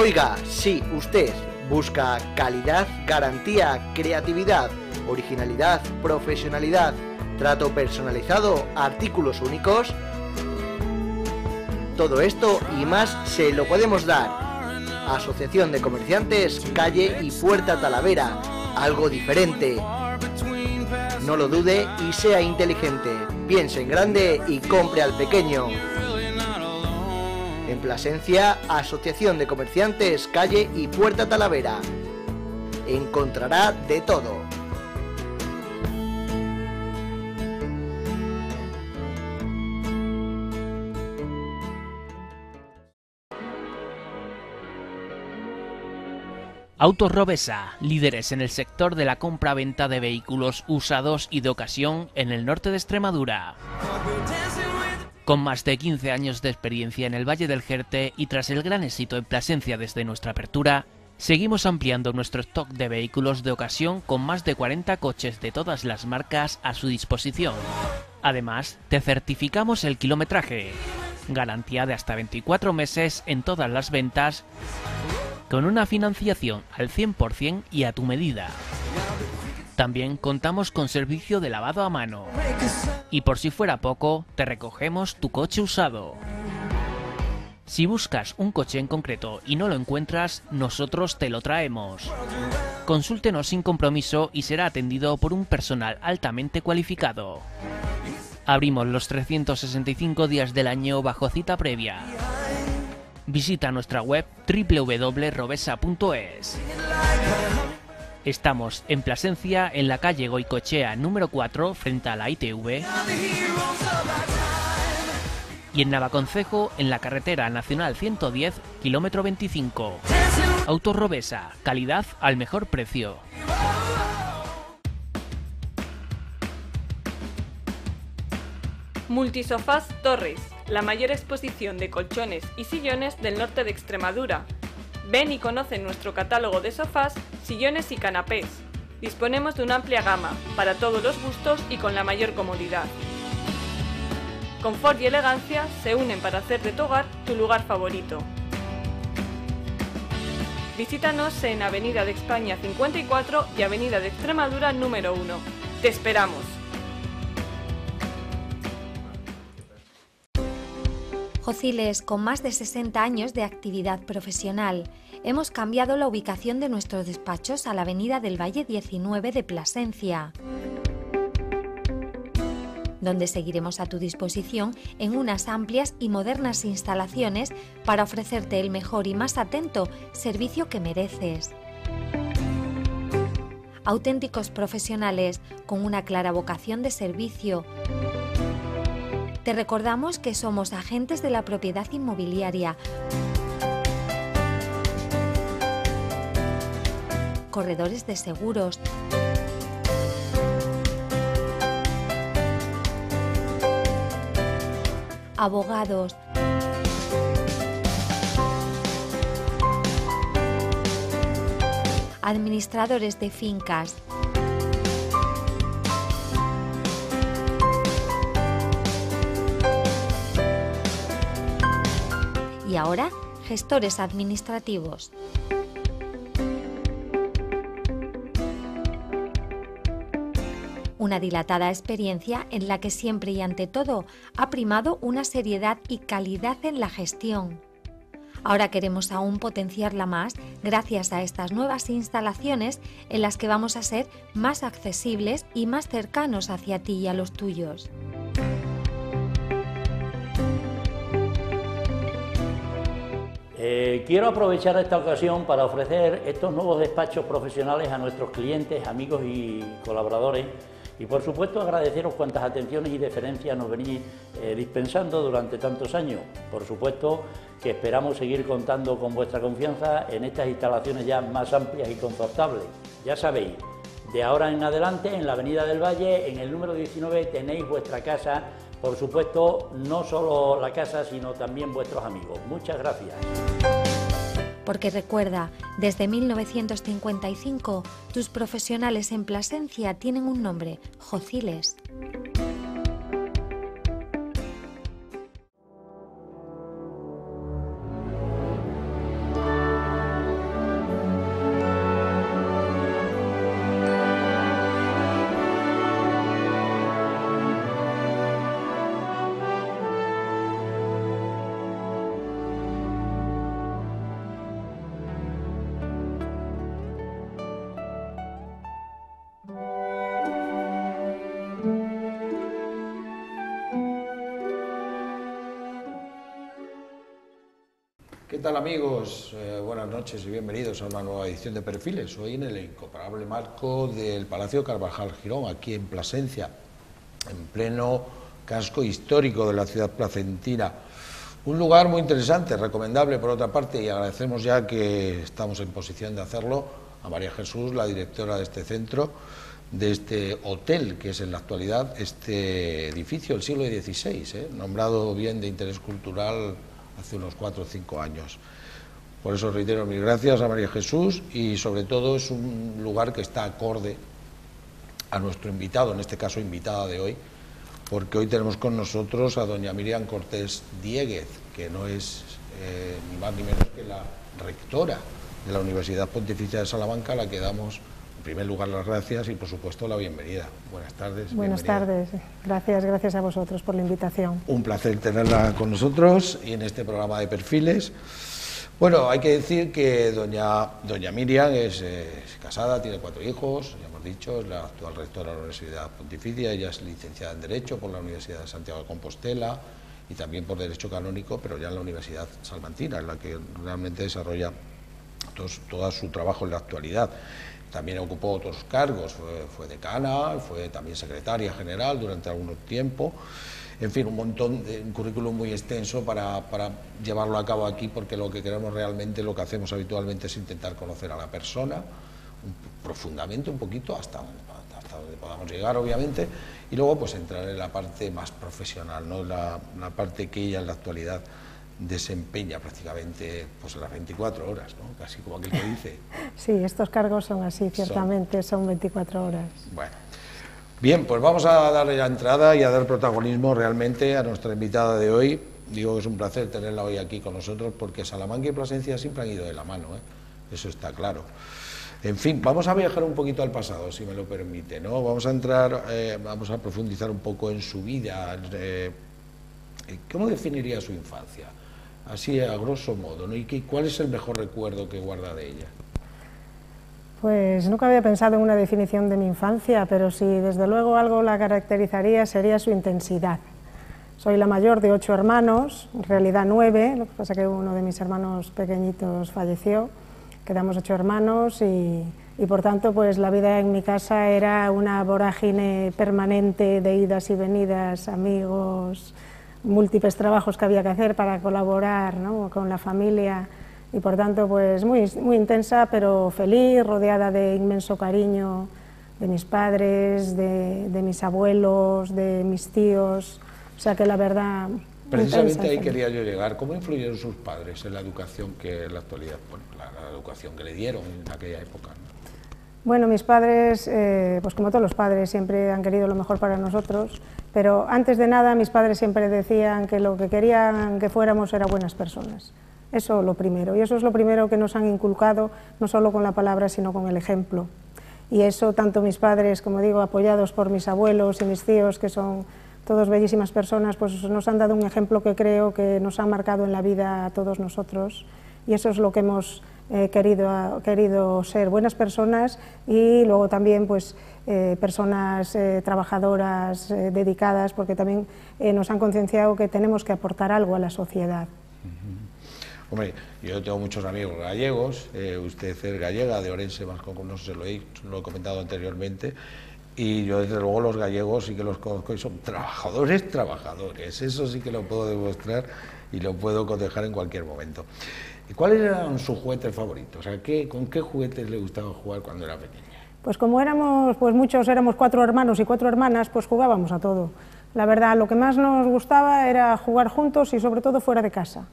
Oiga, si usted busca calidad, garantía, creatividad, originalidad, profesionalidad, trato personalizado, artículos únicos, todo esto y más se lo podemos dar. Asociación de Comerciantes, calle y Puerta Talavera. Algo diferente. No lo dude y sea inteligente. Piense en grande y compre al pequeño. En Plasencia, Asociación de Comerciantes, calle y Puerta Talavera. Encontrará de todo. Autos Robesa, líderes en el sector de la compra-venta de vehículos usados y de ocasión en el norte de Extremadura. Con más de 15 años de experiencia en el Valle del Jerte y tras el gran éxito en Plasencia desde nuestra apertura, seguimos ampliando nuestro stock de vehículos de ocasión con más de 40 coches de todas las marcas a su disposición. Además, te certificamos el kilometraje, garantía de hasta 24 meses en todas las ventas con una financiación al 100% y a tu medida. También contamos con servicio de lavado a mano. Y por si fuera poco, te recogemos tu coche usado. Si buscas un coche en concreto y no lo encuentras, nosotros te lo traemos. Consúltenos sin compromiso y será atendido por un personal altamente cualificado. Abrimos los 365 días del año bajo cita previa visita nuestra web www.robesa.es. Estamos en Plasencia, en la calle Goicochea número 4, frente a la ITV. Y en Navaconcejo, en la carretera nacional 110, kilómetro 25. Autos Robesa, calidad al mejor precio. Multisofás Torres la mayor exposición de colchones y sillones del norte de Extremadura. Ven y conoce nuestro catálogo de sofás, sillones y canapés. Disponemos de una amplia gama, para todos los gustos y con la mayor comodidad. Confort y elegancia se unen para hacer de tu hogar tu lugar favorito. Visítanos en Avenida de España 54 y Avenida de Extremadura número 1. ¡Te esperamos! Jociles, con más de 60 años de actividad profesional, hemos cambiado la ubicación de nuestros despachos a la Avenida del Valle 19 de Plasencia, donde seguiremos a tu disposición en unas amplias y modernas instalaciones para ofrecerte el mejor y más atento servicio que mereces. Auténticos profesionales con una clara vocación de servicio te recordamos que somos agentes de la propiedad inmobiliaria. Corredores de seguros. Abogados. Administradores de fincas. Y ahora gestores administrativos. Una dilatada experiencia en la que siempre y ante todo ha primado una seriedad y calidad en la gestión. Ahora queremos aún potenciarla más gracias a estas nuevas instalaciones en las que vamos a ser más accesibles y más cercanos hacia ti y a los tuyos. Eh, quiero aprovechar esta ocasión para ofrecer estos nuevos despachos profesionales a nuestros clientes, amigos y colaboradores y por supuesto agradeceros cuantas atenciones y deferencias nos venís eh, dispensando durante tantos años. Por supuesto que esperamos seguir contando con vuestra confianza en estas instalaciones ya más amplias y confortables. Ya sabéis, de ahora en adelante en la Avenida del Valle, en el número 19, tenéis vuestra casa por supuesto, no solo la casa, sino también vuestros amigos. Muchas gracias. Porque recuerda, desde 1955, tus profesionales en Plasencia tienen un nombre, Jociles. Tal amigos? Eh, buenas noches y bienvenidos a una nueva edición de Perfiles. Hoy en el incomparable marco del Palacio Carvajal Girón, aquí en Plasencia, en pleno casco histórico de la ciudad placentina. Un lugar muy interesante, recomendable por otra parte, y agradecemos ya que estamos en posición de hacerlo a María Jesús, la directora de este centro, de este hotel, que es en la actualidad este edificio del siglo XVI, ¿eh? nombrado bien de interés cultural hace unos cuatro o cinco años. Por eso reitero mis gracias a María Jesús y sobre todo es un lugar que está acorde a nuestro invitado, en este caso invitada de hoy, porque hoy tenemos con nosotros a doña Miriam Cortés Dieguez, que no es eh, ni más ni menos que la rectora de la Universidad Pontificia de Salamanca, la que damos en primer lugar las gracias y por supuesto la bienvenida. Buenas tardes. Buenas tardes, gracias, gracias a vosotros por la invitación. Un placer tenerla con nosotros y en este programa de perfiles. Bueno, hay que decir que doña, doña Miriam es, casada, tiene cuatro hijos, ya hemos dicho, es la actual rectora de la Universidad Pontificia, ella es licenciada en Derecho por la Universidad de Santiago de Compostela y también por Derecho Canónico, pero ya en la Universidad Salmantina, en la que realmente desarrolla todo su trabajo en la actualidad. También ocupó otros cargos, fue, decana, fue también secretaria general durante algún tiempo. En fin, un montón de un currículum muy extenso para, llevarlo a cabo aquí, porque lo que queremos realmente, lo que hacemos habitualmente es intentar conocer a la persona profundamente, un poquito, hasta, hasta donde podamos llegar, obviamente, y luego pues entrar en la parte más profesional, ¿no? la, la parte que ella en la actualidad desempeña prácticamente pues las 24 horas, ¿no? casi como aquel que dice. Sí, estos cargos son así, ciertamente son, 24 horas. Bueno, bien, pues vamos a darle la entrada y a dar protagonismo realmente a nuestra invitada de hoy. Digo que es un placer tenerla hoy aquí con nosotros porque Salamanca y Plasencia siempre han ido de la mano, ¿eh? eso está claro. En fin, vamos a viajar un poquito al pasado, si me lo permite, ¿no? Vamos a entrar, eh, vamos a profundizar un poco en su vida. Eh, ¿Cómo definiría su infancia? Así a grosso modo, ¿no? ¿Y qué, cuál es el mejor recuerdo que guarda de ella? Pues nunca había pensado en una definición de mi infancia, pero si desde luego algo la caracterizaría sería su intensidad. Soy la mayor de ocho hermanos, en realidad nueve, lo que pasa que uno de mis hermanos pequeñitos falleció, quedamos ocho hermanos y, y por tanto pues la vida en mi casa era una vorágine permanente de idas y venidas, amigos, múltiples trabajos que había que hacer para colaborar con la familia. Y por tanto pues muy, muy intensa pero feliz, rodeada de inmenso cariño de mis padres, de, mis abuelos, de mis tíos, o sea que la verdad... Precisamente ahí quería yo llegar, ¿cómo influyeron sus padres en la educación que en la actualidad, bueno, la, educación que le dieron en aquella época? Bueno, mis padres, eh, pues como todos los padres, siempre han querido lo mejor para nosotros, pero antes de nada mis padres siempre decían que lo que querían que fuéramos era buenas personas. Eso lo primero, y eso es lo primero que nos han inculcado, no solo con la palabra, sino con el ejemplo. Y eso tanto mis padres, como digo, apoyados por mis abuelos y mis tíos, que son todos bellísimas personas, pues nos han dado un ejemplo que creo que nos ha marcado en la vida a todos nosotros. Y eso es lo que hemos eh, querido, querido ser buenas personas y luego también pues, eh, personas eh, trabajadoras, dedicadas, porque también nos han concienciado que tenemos que aportar algo a la sociedad. Hombre, yo tengo muchos amigos gallegos, usted es gallega, de Orense, más no se lo he, lo he comentado anteriormente, y yo desde luego los gallegos sí que los conozco y son trabajadores, trabajadores, eso sí que lo puedo demostrar y lo puedo cotejar en cualquier momento. ¿Y cuáles eran sus juguetes favoritos? O sea, ¿qué, ¿Con qué juguetes le gustaba jugar cuando era pequeña? Pues como éramos, pues muchos éramos cuatro hermanos y cuatro hermanas, pues jugábamos a todo. La verdad, lo que más nos gustaba era jugar juntos y sobre todo fuera de casa.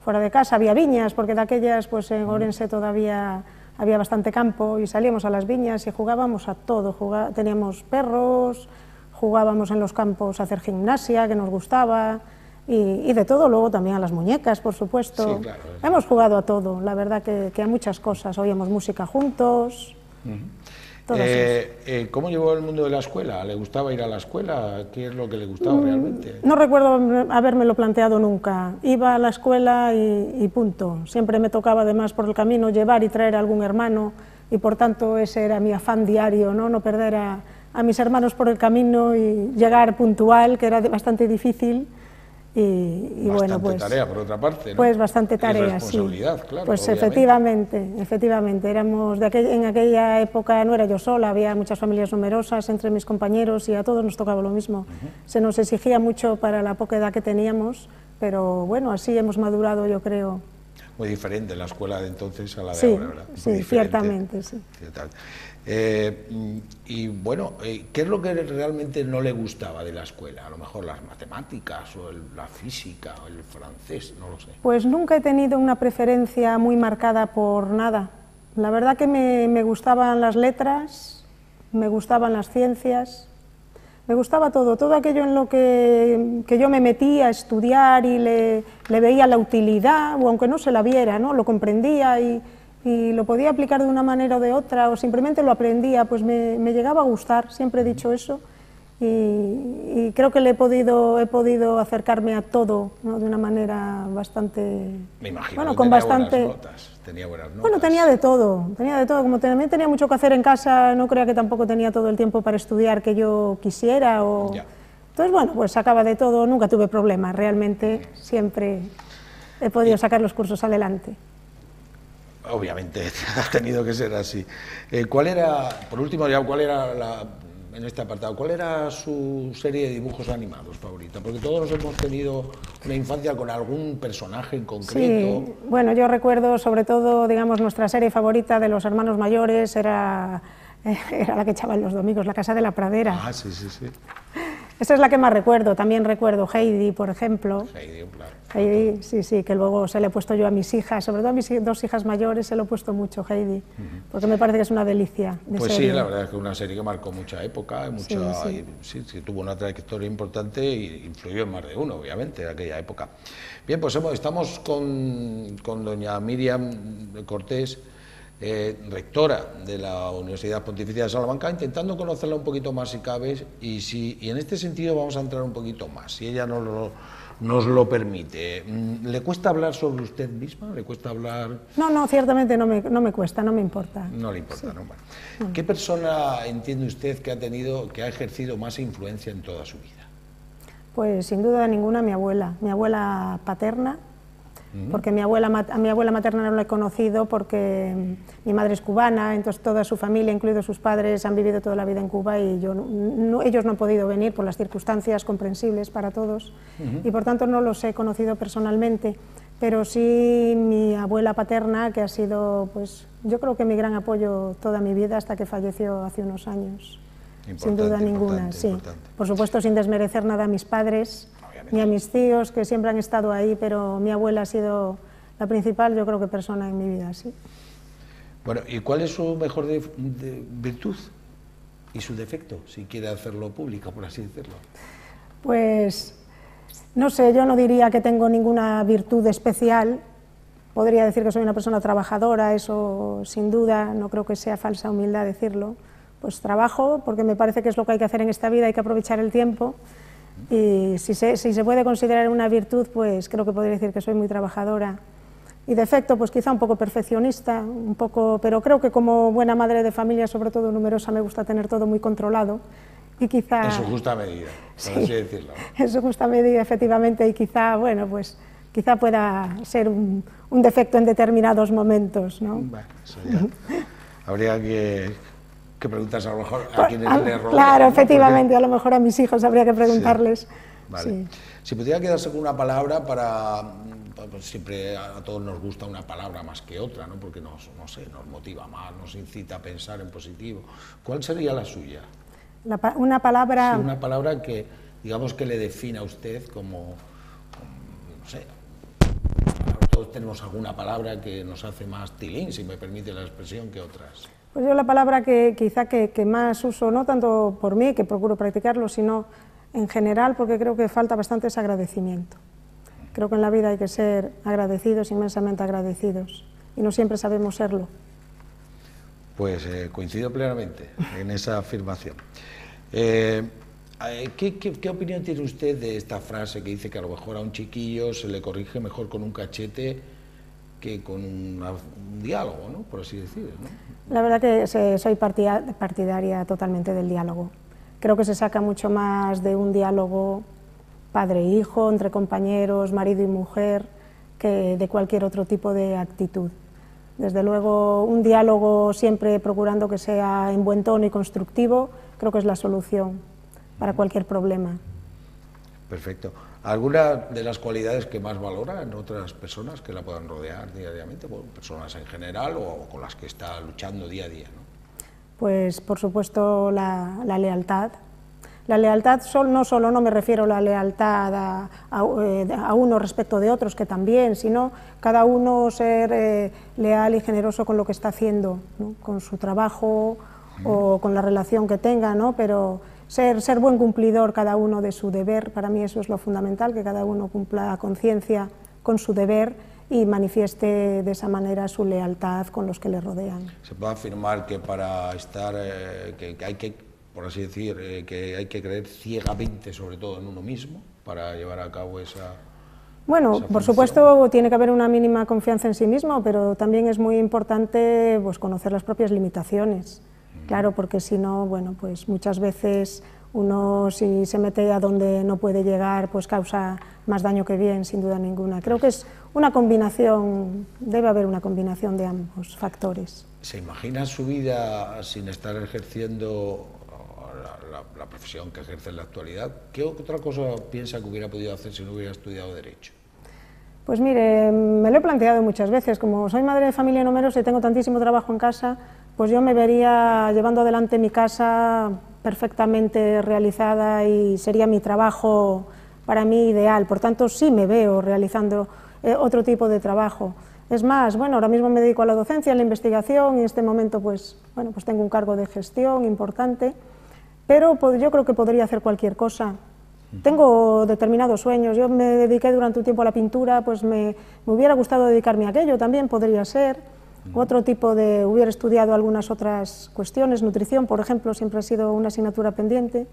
Fuera de casa había viñas, porque de aquellas, pues en Orense todavía había bastante campo y salíamos a las viñas y jugábamos a todo. teníamos perros, jugábamos en los campos a hacer gimnasia, que nos gustaba, y, de todo, luego también a las muñecas, por supuesto. Hemos jugado a todo, la verdad que, a muchas cosas, oíamos música juntos. Eh, eh, ¿Cómo llevó el mundo de la escuela? ¿Le gustaba ir a la escuela? ¿Qué es lo que le gustaba mm, realmente? No recuerdo habérmelo planteado nunca. Iba a la escuela y, punto. Siempre me tocaba además por el camino llevar y traer a algún hermano y por tanto ese era mi afán diario, no, no perder a, a mis hermanos por el camino y llegar puntual, que era bastante difícil Y, bueno, pues. tarea, por otra parte. ¿no? Pues bastante tarea, sí. Claro, pues efectivamente, efectivamente. Éramos de en aquella época no era yo sola, había muchas familias numerosas entre mis compañeros y a todos nos tocaba lo mismo. Se nos exigía mucho para la poca edad que teníamos, pero bueno, así hemos madurado, yo creo. Muy diferente la escuela de entonces a la de ahora, ¿verdad? sí, ciertamente, sí. Eh, y bueno, eh, ¿qué es lo que realmente no le gustaba de la escuela? A lo mejor las matemáticas o la física o el francés, no lo sé. Pues nunca he tenido una preferencia muy marcada por nada. La verdad que me, gustaban las letras, me gustaban las ciencias, me gustaba todo, todo aquello en lo que, que yo me metía a estudiar y le, veía la utilidad, o aunque no se la viera, ¿no? lo comprendía y, y lo podía aplicar de una manera o de otra, o simplemente lo aprendía, pues me, llegaba a gustar, siempre he dicho eso, y, creo que le he podido, he podido acercarme a todo de una manera bastante... Me imagino bueno, con tenía bastante... buenas notas, tenía buenas notas. Bueno, tenía de todo, tenía de todo, como también tenía mucho que hacer en casa, no creía que tampoco tenía todo el tiempo para estudiar que yo quisiera, o... Entonces, bueno, pues sacaba de todo, nunca tuve problemas, realmente siempre he podido sacar los cursos adelante obviamente ha tenido que ser así. Eh, ¿Cuál era, por último, ya, cuál era la, en este apartado, cuál era su serie de dibujos animados favorita? Porque todos hemos tenido una infancia con algún personaje en concreto. Sí, bueno, yo recuerdo sobre todo, digamos, nuestra serie favorita de los hermanos mayores era, era la que echaban los domingos, La Casa de la Pradera. Ah, sí, sí, sí. Esa es la que más recuerdo. También recuerdo Heidi, por ejemplo. Heidi, claro. Heidi, sí, sí, que luego se le he puesto yo a mis hijas, sobre todo a mis dos hijas mayores, se lo he puesto mucho, Heidi, porque me parece que es una delicia. pues sí, la verdad es que es una serie que marcó mucha época, mucha, sí, sí. tuvo una trayectoria importante e influyó en más de uno, obviamente, en aquella época. Bien, pues estamos con, con doña Miriam Cortés. Eh, rectora de la Universidad Pontificia de Salamanca, intentando conocerla un poquito más si cabe, y, si, y en este sentido vamos a entrar un poquito más, si ella nos lo, nos lo permite. Mm, ¿Le cuesta hablar sobre usted misma? ¿Le cuesta hablar...? No, no, ciertamente no me, no me cuesta, no me importa. No le importa, no. ¿Qué persona entiende usted que ha tenido, que ha ejercido más influencia en toda su vida? Pues sin duda ninguna mi abuela, mi abuela paterna, porque mi abuela, a mi abuela materna no la he conocido porque mm, mi madre es cubana, entonces toda su familia, incluidos sus padres, han vivido toda la vida en Cuba y yo ellos no han podido venir por las circunstancias comprensibles para todos y por tanto no los he conocido personalmente, pero sí mi abuela paterna que ha sido, pues yo creo que mi gran apoyo toda mi vida hasta que falleció hace unos años. sin duda ninguna, sí. Por supuesto, sin desmerecer nada a mis padres, ni a mis tíos, que siempre han estado ahí, pero mi abuela ha sido la principal, yo creo que persona en mi vida, sí. Bueno, ¿y cuál es su mejor virtud y su defecto, si quiere hacerlo público, por así decirlo? Pues, no sé, yo no diría que tengo ninguna virtud especial, podría decir que soy una persona trabajadora, eso sin duda, no creo que sea falsa humildad decirlo, pues trabajo porque me parece que es lo que hay que hacer en esta vida, hay que aprovechar el tiempo y si se, si se puede considerar una virtud, pues creo que podría decir que soy muy trabajadora. Y defecto, pues quizá un poco perfeccionista, un poco, pero creo que como buena madre de familia, sobre todo numerosa, me gusta tener todo muy controlado. Y quizá... En su justa medida, por así decirlo. En su justa medida, efectivamente, y quizá, bueno, pues quizá pueda ser un, un defecto en determinados momentos, ¿no? Bueno, eso ya. Habría que que preguntas a lo mejor a pues, quienes le rodean. Claro, efectivamente, a lo mejor a mis hijos habría que preguntarles. Vale. Si pudiera quedarse con una palabra para, pues siempre a todos nos gusta una palabra más que otra, ¿no? porque nos, no sé, nos motiva más, nos incita a pensar en positivo. ¿Cuál sería la suya? una palabra... Sí, una palabra que, digamos, que le defina a usted como, no sé, todos tenemos alguna palabra que nos hace más tilín, si me permite la expresión, que otras. Pues yo la palabra que quizá que, más uso, no tanto por mí, que procuro practicarlo, sino en general, porque creo que falta bastante es agradecimiento. Creo que en la vida hay que ser agradecidos, inmensamente agradecidos, y no siempre sabemos serlo. Pues eh, coincido plenamente en esa afirmación. Eh, eh, ¿qué, opinión tiene usted de esta frase que dice que a lo mejor a un chiquillo se le corrige mejor con un cachete que con un diálogo, ¿no? por así decirlo? La verdad que soy partidaria totalmente del diálogo. Creo que se saca mucho más de un diálogo padre e hijo, entre compañeros, marido y mujer, que de cualquier otro tipo de actitud. Desde luego, un diálogo siempre procurando que sea en buen tono y constructivo, creo que es la solución para cualquier problema. Perfecto. ¿Alguna de las cualidades que más valora en otras personas que la puedan rodear diariamente? personas en general o con las que está luchando día a día. Pues, por supuesto, la, lealtad. La lealtad no solo no me refiero a la lealtad eh, a, uno respecto de otros, que también, sino cada uno ser eh, leal y generoso con lo que está haciendo, con su trabajo o con la relación que tenga, ¿no? pero ser, ser buen cumplidor cada uno de su deber, para mí eso es lo fundamental, que cada uno cumpla a conciencia con su deber y manifieste de esa manera su lealtad con los que le rodean. Se puede afirmar que para estar, eh, que, hay que, por así decir, eh, que hay que creer ciegamente sobre todo en uno mismo para llevar a cabo esa... Bueno, por supuesto tiene que haber una mínima confianza en sí mismo, pero también es muy importante pues, conocer las propias limitaciones. Claro, porque si no, bueno, pues muchas veces uno si se mete a donde no puede llegar, pues causa más daño que bien, sin duda ninguna. Creo que es una combinación, debe haber una combinación de ambos factores. ¿Se imagina su vida sin estar ejerciendo la, profesión que ejerce en la actualidad? ¿Qué otra cosa piensa que hubiera podido hacer si no hubiera estudiado Derecho? Pues mire, me lo he planteado muchas veces. Como soy madre de familia numerosa y tengo tantísimo trabajo en casa, pues yo me vería llevando adelante mi casa perfectamente realizada y sería mi trabajo para mí ideal. Por tanto, sí me veo realizando eh, otro tipo de trabajo. Es más, bueno, ahora mismo me dedico a la docencia, a la investigación y en este momento pues, bueno, pues tengo un cargo de gestión importante, pero yo creo que podría hacer cualquier cosa. Tengo determinados sueños, yo me dediqué durante un tiempo a la pintura, pues me, me hubiera gustado dedicarme a aquello, también podría ser otro tipo de, hubiera estudiado algunas otras cuestiones, nutrición, por ejemplo, siempre ha sido una asignatura pendiente,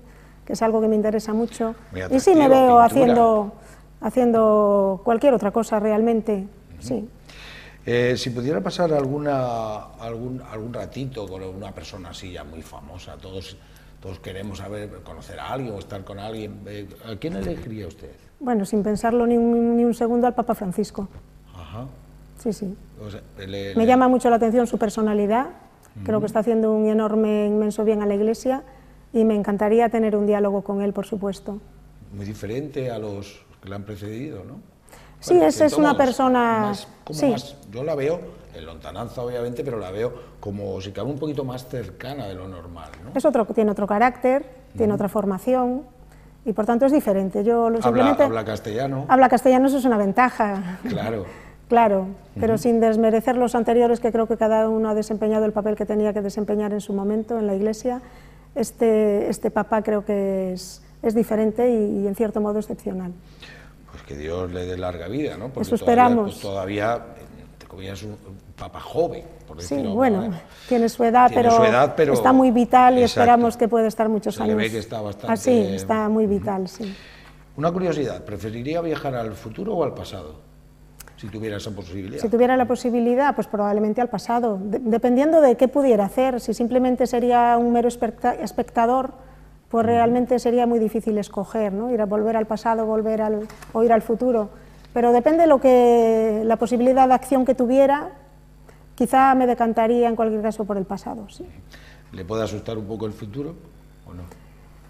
que es algo que me interesa mucho. Y sí me veo haciendo, haciendo cualquier otra cosa realmente, sí. Eh, si pudiera pasar alguna, algún, algún ratito con una persona así ya muy famosa, todos, todos queremos saber, conocer a alguien o estar con alguien, eh, ¿a quién elegiría usted? Bueno, sin pensarlo ni un, ni un segundo, al Papa Francisco. Ajá. Sí, sí. Me llama mucho la atención su personalidad, creo que está haciendo un enorme, inmenso bien a la Iglesia y me encantaría tener un diálogo con él, por supuesto. Muy diferente a los que le han precedido, ¿no? Sí, esa es una persona... sí. yo la veo en lontananza, obviamente, pero la veo como si cabe un poquito más cercana de lo normal. ¿no? Es otro, tiene otro carácter, tiene otra formación y por tanto es diferente. Yo lo, simplemente... habla castellano. Habla castellano, eso es una ventaja. Claro. Claro, pero sin desmerecer los anteriores, que creo que cada uno ha desempeñado el papel que tenía que desempeñar en su momento en la Iglesia, este, este Papa creo que es, es diferente y, en cierto modo excepcional. Pues que Dios le dé larga vida, ¿no? Porque Eso esperamos. Todavía, todavía es un Papa joven, por decirlo Sí, bueno, tiene su edad, pero, está muy vital y esperamos que pueda estar muchos años. ve que está bastante... Así, está muy vital, sí. Una curiosidad, ¿preferiría viajar al futuro o al pasado? Si tuviera esa posibilidad. Si tuviera la posibilidad, pues probablemente al pasado, dependiendo de qué pudiera hacer. Si simplemente sería un mero espectador, pues realmente sería muy difícil escoger, ¿no? ir a volver al pasado, volver al, o ir al futuro. Pero depende de lo que, la posibilidad de acción que tuviera, quizá me decantaría en cualquier caso por el pasado. Sí. ¿Le puede asustar un poco el futuro o no?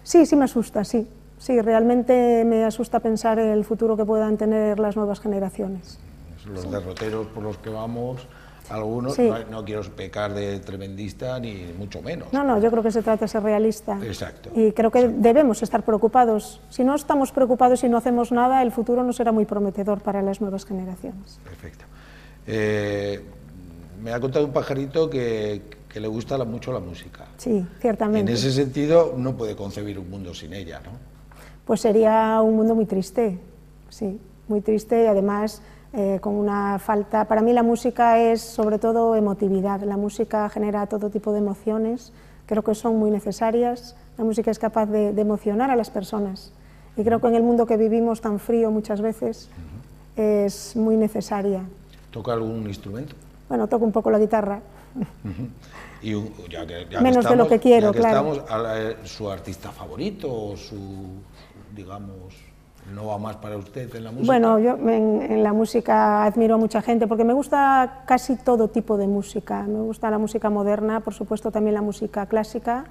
Sí, sí me asusta, sí. Sí, realmente me asusta pensar en el futuro que puedan tener las nuevas generaciones los derroteros por los que vamos, algunos, no, quiero pecar de tremendista ni mucho menos. No, no, yo creo que se trata de ser realista. Exacto. Y creo que debemos estar preocupados. Si no estamos preocupados y no hacemos nada, el futuro no será muy prometedor para las nuevas generaciones. Perfecto. Eh, me ha contado un pajarito que, que le gusta mucho la música. Sí, ciertamente. En ese sentido, no puede concebir un mundo sin ella, ¿no? Pues sería un mundo muy triste, sí, muy triste y además eh, con una falta... Para mí la música es sobre todo emotividad, la música genera todo tipo de emociones, creo que son muy necesarias, la música es capaz de, emocionar a las personas y creo que en el mundo que vivimos tan frío muchas veces es muy necesaria. ¿Toca algún instrumento? Bueno, toco un poco la guitarra. y ya que, Menos de lo que quiero, claro. Estamos, ¿Su artista favorito o su, digamos ¿No va más para usted en la música? Bueno, yo en, la música admiro a mucha gente porque me gusta casi todo tipo de música. Me gusta la música moderna, por supuesto también la música clásica.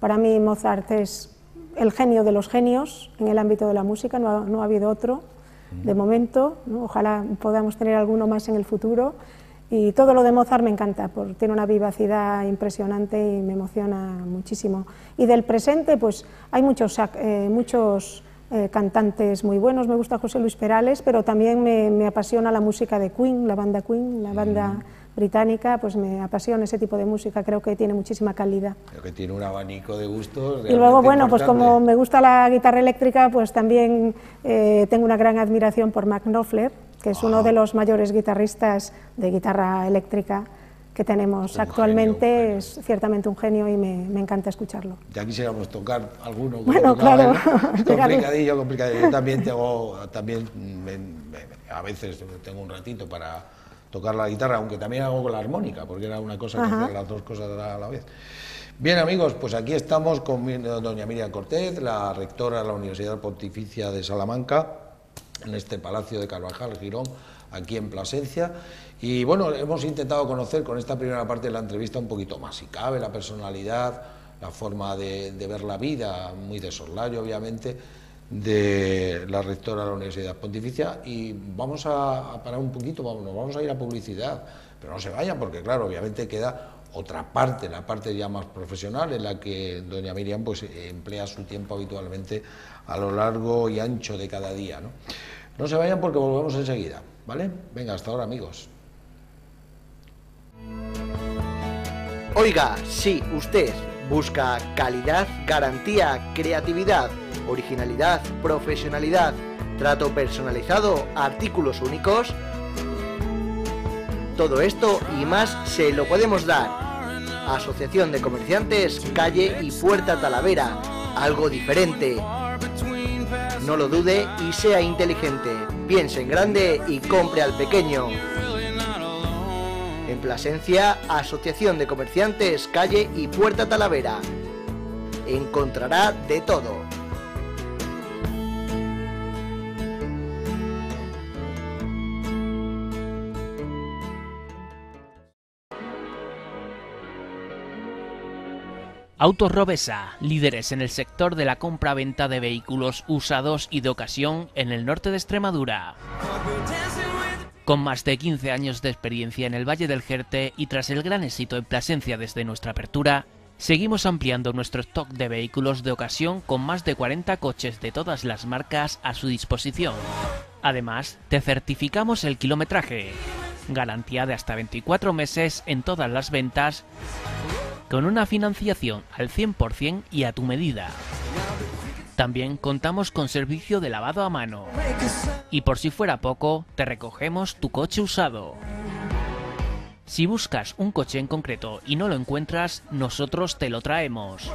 Para mí Mozart es el genio de los genios en el ámbito de la música, no ha, no ha habido otro de momento. Ojalá podamos tener alguno más en el futuro. Y todo lo de Mozart me encanta, porque tiene una vivacidad impresionante y me emociona muchísimo. Y del presente, pues hay muchos, eh, muchos eh, cantantes muy buenos. Me gusta José Luis Perales, pero también me, apasiona la música de Queen, la banda Queen, la banda británica, pues me apasiona ese tipo de música, creo que tiene muchísima calidad. Creo que tiene un abanico de gustos. Y luego, bueno, pues como me gusta la guitarra eléctrica, pues también eh, tengo una gran admiración por Mark Knopfler, que es uno de los mayores guitarristas de guitarra eléctrica que tenemos actualmente es ciertamente un genio y me, me, encanta escucharlo. Ya quisiéramos tocar alguno. Bueno, claro. complicadillo, complicadillo. Yo también tengo, también a veces tengo un ratito para tocar la guitarra, aunque también hago con la armónica, porque era una cosa que hacía las dos cosas a la vez. Bien amigos, pues aquí estamos con doña Miriam Cortés, la rectora de la Universidad Pontificia de Salamanca, en este Palacio de Carvajal, Girón, aquí en Plasencia. Y bueno, hemos intentado conocer con esta primera parte de la entrevista un poquito más, si cabe, la personalidad, la forma de, ver la vida, muy de soslayo obviamente, de la rectora de la Universidad Pontificia y vamos a, parar un poquito, vamos, vamos a ir a publicidad, pero no se vayan porque claro, obviamente queda otra parte, la parte ya más profesional en la que doña Miriam pues emplea su tiempo habitualmente a lo largo y ancho de cada día. No, no se vayan porque volvemos enseguida, ¿vale? Venga, hasta ahora amigos. Oiga, si usted busca calidad, garantía, creatividad, originalidad, profesionalidad, trato personalizado, artículos únicos, todo esto y más se lo podemos dar. Asociación de Comerciantes, calle y Puerta Talavera, algo diferente. No lo dude y sea inteligente. Piense en grande y compre al pequeño. En Plasencia, Asociación de Comerciantes, Calle y Puerta Talavera. Encontrará de todo. Autos Robesa, líderes en el sector de la compra-venta de vehículos usados y de ocasión en el norte de Extremadura. Con más de 15 años de experiencia en el Valle del Jerte y tras el gran éxito en Plasencia desde nuestra apertura, seguimos ampliando nuestro stock de vehículos de ocasión con más de 40 coches de todas las marcas a su disposición. Además, te certificamos el kilometraje, garantía de hasta 24 meses en todas las ventas, con una financiación al 100% y a tu medida. También contamos con servicio de lavado a mano. Y por si fuera poco, te recogemos tu coche usado. Si buscas un coche en concreto y no lo encuentras, nosotros te lo traemos.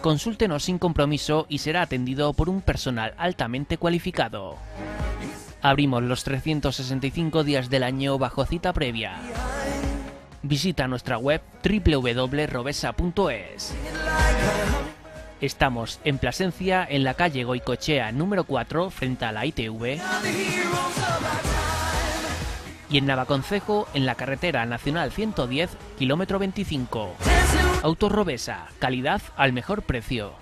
Consúltenos sin compromiso y será atendido por un personal altamente cualificado. Abrimos los 365 días del año bajo cita previa. Visita nuestra web www.robesa.es. Estamos en Plasencia, en la calle Goicochea número 4, frente a la ITV. Y en Navaconcejo, en la carretera nacional 110, kilómetro 25. Autorrobesa, calidad al mejor precio.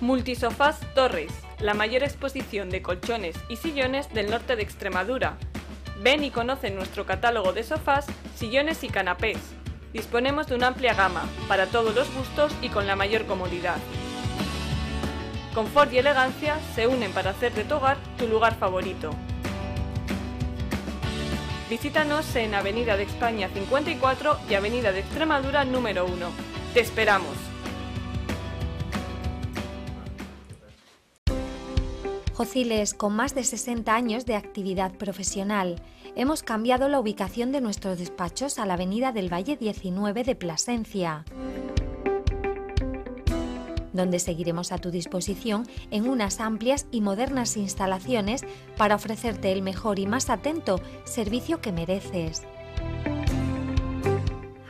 Multisofás Torres, la mayor exposición de colchones y sillones del norte de Extremadura, Ven y conoce nuestro catálogo de sofás, sillones y canapés. Disponemos de una amplia gama, para todos los gustos y con la mayor comodidad. Confort y elegancia se unen para hacer de tu hogar tu lugar favorito. Visítanos en Avenida de España 54 y Avenida de Extremadura número 1. ¡Te esperamos! Jociles, con más de 60 años de actividad profesional, hemos cambiado la ubicación de nuestros despachos a la Avenida del Valle 19 de Plasencia, donde seguiremos a tu disposición en unas amplias y modernas instalaciones para ofrecerte el mejor y más atento servicio que mereces.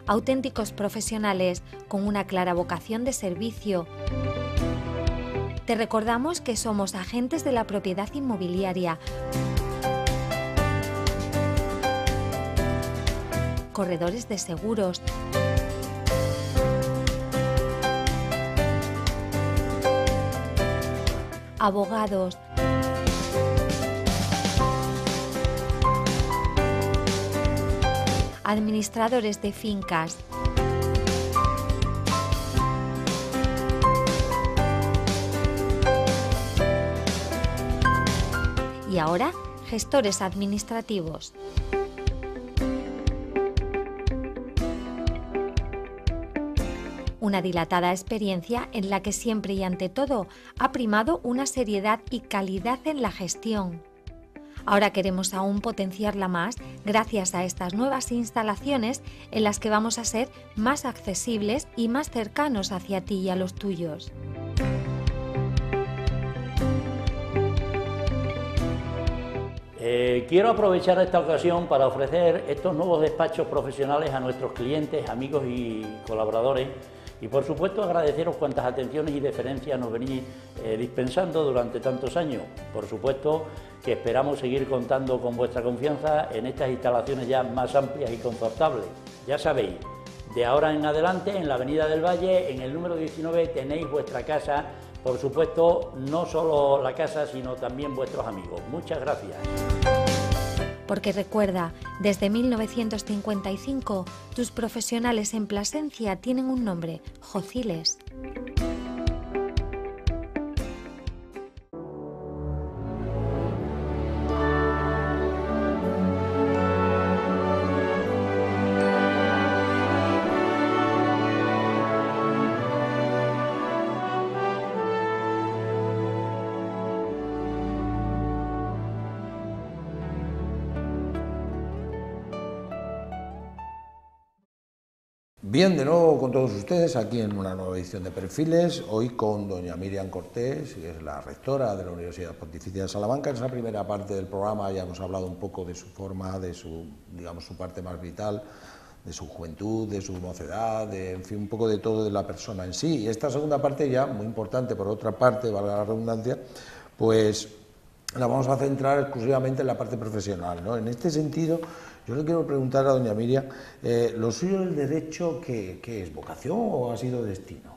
auténticos profesionales con una clara vocación de servicio. Te recordamos que somos agentes de la propiedad inmobiliaria. Corredores de seguros. Abogados. Administradores de fincas. Y ahora gestores administrativos. Una dilatada experiencia en la que siempre y ante todo ha primado una seriedad y calidad en la gestión. Ahora queremos aún potenciarla más gracias a estas nuevas instalaciones en las que vamos a ser más accesibles y más cercanos hacia ti y a los tuyos. Eh, quiero aprovechar esta ocasión para ofrecer estos nuevos despachos profesionales a nuestros clientes, amigos y colaboradores y por supuesto agradeceros cuantas atenciones y deferencias nos venís eh, dispensando durante tantos años. Por supuesto que esperamos seguir contando con vuestra confianza en estas instalaciones ya más amplias y confortables. Ya sabéis, de ahora en adelante en la Avenida del Valle, en el número 19, tenéis vuestra casa por supuesto, no solo la casa, sino también vuestros amigos. Muchas gracias. Porque recuerda, desde 1955, tus profesionales en Plasencia tienen un nombre, Jociles. Bien, de nuevo con todos ustedes aquí en una nueva edición de Perfiles, hoy con doña Miriam Cortés, que es la rectora de la Universidad Pontificia de Salamanca. En esa primera parte del programa ya hemos hablado un poco de su forma, de su, digamos, su parte más vital, de su juventud, de su mocedad, de, en fin, un poco de todo de la persona en sí. Y esta segunda parte ya, muy importante por otra parte, valga la redundancia, pues la vamos a centrar exclusivamente en la parte profesional. ¿no? En este sentido, yo le quiero preguntar a doña Miriam, eh, ¿lo suyo del derecho qué, es? ¿Vocación o ha sido destino?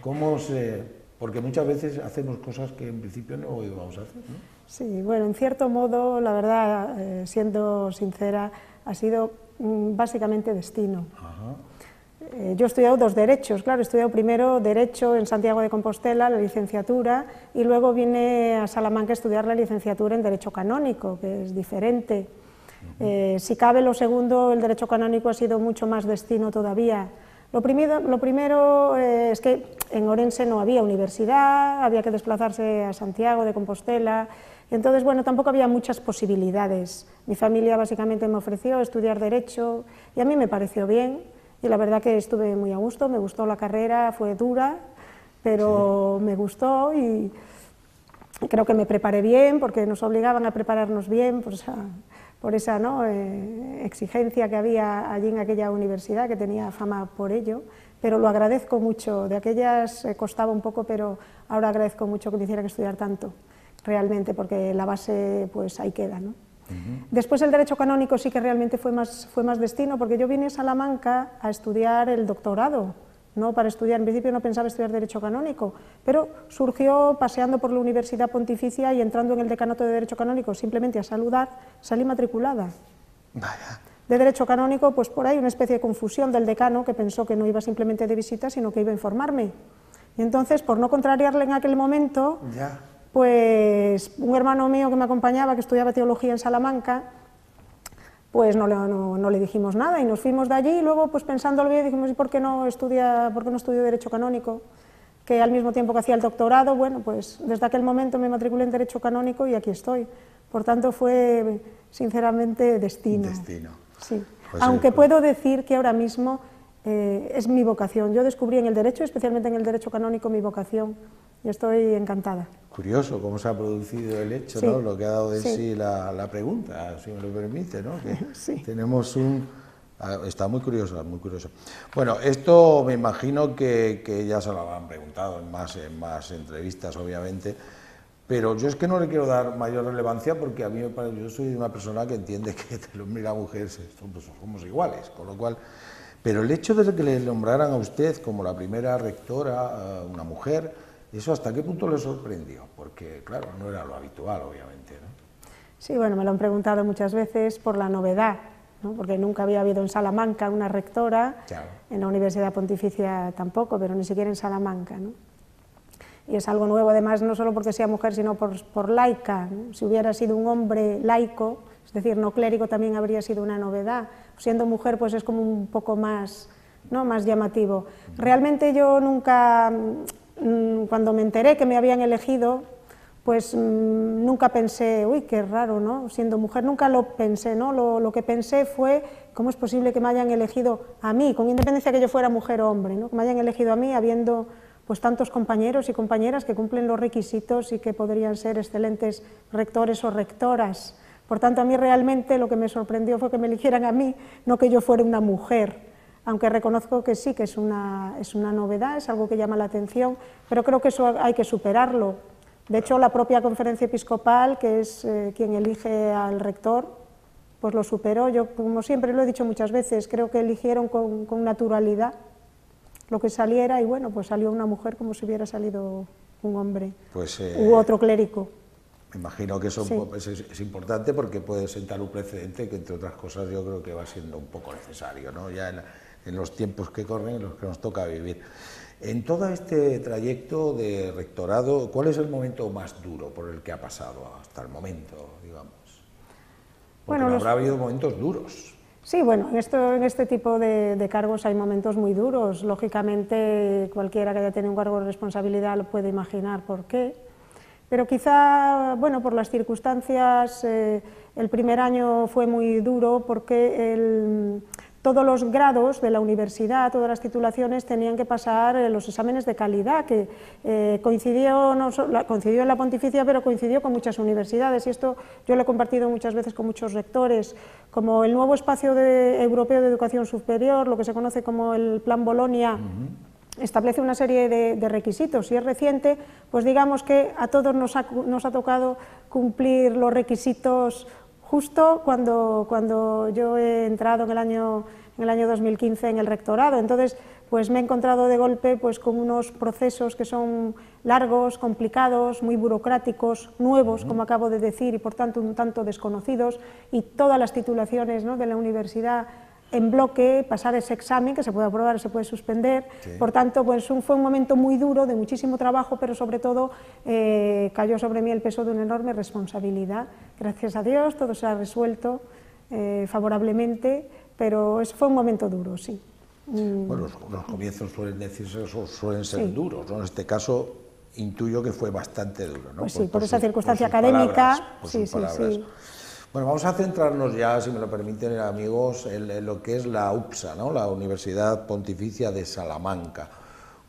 ¿Cómo se...? Porque muchas veces hacemos cosas que en principio no íbamos a hacer. ¿no? Sí, bueno, en cierto modo, la verdad, eh, siendo sincera, ha sido mm, básicamente destino. Eh, yo he estudiado dos derechos, claro, he estudiado primero Derecho en Santiago de Compostela, la licenciatura, y luego vine a Salamanca a estudiar la licenciatura en Derecho Canónico, que es diferente. Eh, si cabe lo segundo, el derecho canónico ha sido mucho más destino todavía. Lo primero, lo primero eh, es que en Orense no había universidad, había que desplazarse a Santiago de Compostela, y entonces, bueno, tampoco había muchas posibilidades. Mi familia básicamente me ofreció estudiar Derecho y a mí me pareció bien, y la verdad que estuve muy a gusto, me gustó la carrera, fue dura, pero me gustó y creo que me preparé bien, porque nos obligaban a prepararnos bien, pues, por esa ¿no? Eh, exigencia que había allí en aquella universidad, que tenía fama por ello, pero lo agradezco mucho. De aquellas eh, costaba un poco, pero ahora agradezco mucho que me hicieran estudiar tanto, realmente, porque la base pues ahí queda. ¿no? Después el derecho canónico sí que realmente fue más, fue más destino, porque yo vine a Salamanca a estudiar el doctorado, no para estudiar, en principio no pensaba estudiar Derecho Canónico, pero surgió paseando por la Universidad Pontificia y entrando en el decanato de Derecho Canónico simplemente a saludar, salí matriculada. De Derecho Canónico, pues por ahí una especie de confusión del decano que pensó que no iba simplemente de visita, sino que iba a informarme. Y entonces, por no contrariarle en aquel momento, pues un hermano mío que me acompañaba, que estudiaba Teología en Salamanca, pues no, no, le dijimos nada y nos fuimos de allí y luego pues pensándolo bien dijimos, ¿y por qué no estudia, por qué no estudio Derecho Canónico? Que al mismo tiempo que hacía el doctorado, bueno, pues desde aquel momento me matriculé en Derecho Canónico y aquí estoy. Por tanto fue sinceramente destino. Destino. Sí. Pues Aunque puedo decir que ahora mismo eh, es mi vocación. Yo descubrí en el Derecho, especialmente en el Derecho Canónico, mi vocación y estoy encantada. Curioso cómo se ha producido el hecho, lo que ha dado de sí, la, pregunta, si me lo permite, ¿no? que tenemos un, Ah, está muy curiosa, muy curiosa. Bueno, esto me imagino que, que ya se lo han preguntado en más, en más entrevistas, obviamente, pero yo es que no le quiero dar mayor relevancia porque a mí me parece, yo soy una persona que entiende que el hombre y la mujer somos, somos iguales, con lo cual, pero el hecho de que le nombraran a usted como la primera rectora, una mujer, ¿eso hasta qué punto le sorprendió? Porque, claro, no era lo habitual, obviamente. ¿no? Sí, bueno, me lo han preguntado muchas veces por la novedad, ¿no? porque nunca había habido en Salamanca una rectora, en la Universidad Pontificia tampoco, pero ni siquiera en Salamanca. ¿no? y es algo nuevo, además, no solo porque sea mujer, sino por, por laica. Si hubiera sido un hombre laico, es decir, no clérigo, también habría sido una novedad. Siendo mujer, pues es como un poco más, ¿no? más llamativo. Realmente yo nunca, cuando me enteré que me habían elegido, pues mm, nunca pensé, uy, qué raro, ¿no? Siendo mujer, nunca lo pensé, ¿no? Lo, lo, que pensé fue, ¿cómo es posible que me hayan elegido a mí, con independencia que yo fuera mujer o hombre, ¿no? Que me hayan elegido a mí habiendo pues tantos compañeros y compañeras que cumplen los requisitos y que podrían ser excelentes rectores o rectoras. Por tanto, a mí realmente lo que me sorprendió fue que me eligieran a mí, no que yo fuera una mujer, aunque reconozco que sí, que es una, es una novedad, es algo que llama la atención, pero creo que eso hay que superarlo. De hecho, la propia conferencia episcopal, que es eh, quien elige al rector, pues lo superó. Yo, como siempre lo he dicho muchas veces, creo que eligieron con, con naturalidad lo que saliera y bueno, pues salió una mujer como si hubiera salido un hombre pues, eh, u otro clérigo. Me imagino que eso es, importante porque puede sentar un precedente que entre otras cosas yo creo que va siendo un poco necesario, ¿no? ya en, los tiempos que corren, en los que nos toca vivir. En todo este trayecto de rectorado, ¿cuál es el momento más duro por el que ha pasado hasta el momento, digamos? Porque bueno, habrá habido momentos duros. Sí, bueno, en, esto, en este tipo de, cargos hay momentos muy duros. Lógicamente, cualquiera que haya tenido un cargo de responsabilidad lo puede imaginar por qué. Pero quizá, bueno, por las circunstancias, eh, el primer año fue muy duro porque el, todos los grados de la universidad, todas las titulaciones tenían que pasar eh, los exámenes de calidad, que eh, coincidió, no, coincidió en la pontificia, pero coincidió con muchas universidades, y esto yo lo he compartido muchas veces con muchos rectores, como el nuevo espacio europeo de educación superior, lo que se conoce como el Plan Bolonia, establece una serie de, requisitos. Si es reciente, pues digamos que a todos nos ha, nos ha tocado cumplir los requisitos justo cuando, cuando yo he entrado en el, año, en el año 2015 en el rectorado. Entonces, pues me he encontrado de golpe pues, con unos procesos que son largos, complicados, muy burocráticos, nuevos, como acabo de decir, y por tanto un tanto desconocidos, y todas las titulaciones ¿no? de la universidad en bloque, pasar ese examen que se puede aprobar o se puede suspender. Por tanto, pues fue un momento muy duro, de muchísimo trabajo, pero sobre todo eh, cayó sobre mí el peso de una enorme responsabilidad. Gracias a Dios todo se ha resuelto eh, favorablemente, pero eso fue un momento duro, sí. Mm. Bueno, los, comienzos suelen decirse, suelen ser duros, ¿no? En este caso intuyo que fue bastante duro, ¿no? Pues sí, por, esa circunstancia académica, sí, sí, sí. Bueno, vamos a centrarnos ya, si me lo permiten amigos, en, lo que es la UPSA, ¿no? la Universidad Pontificia de Salamanca,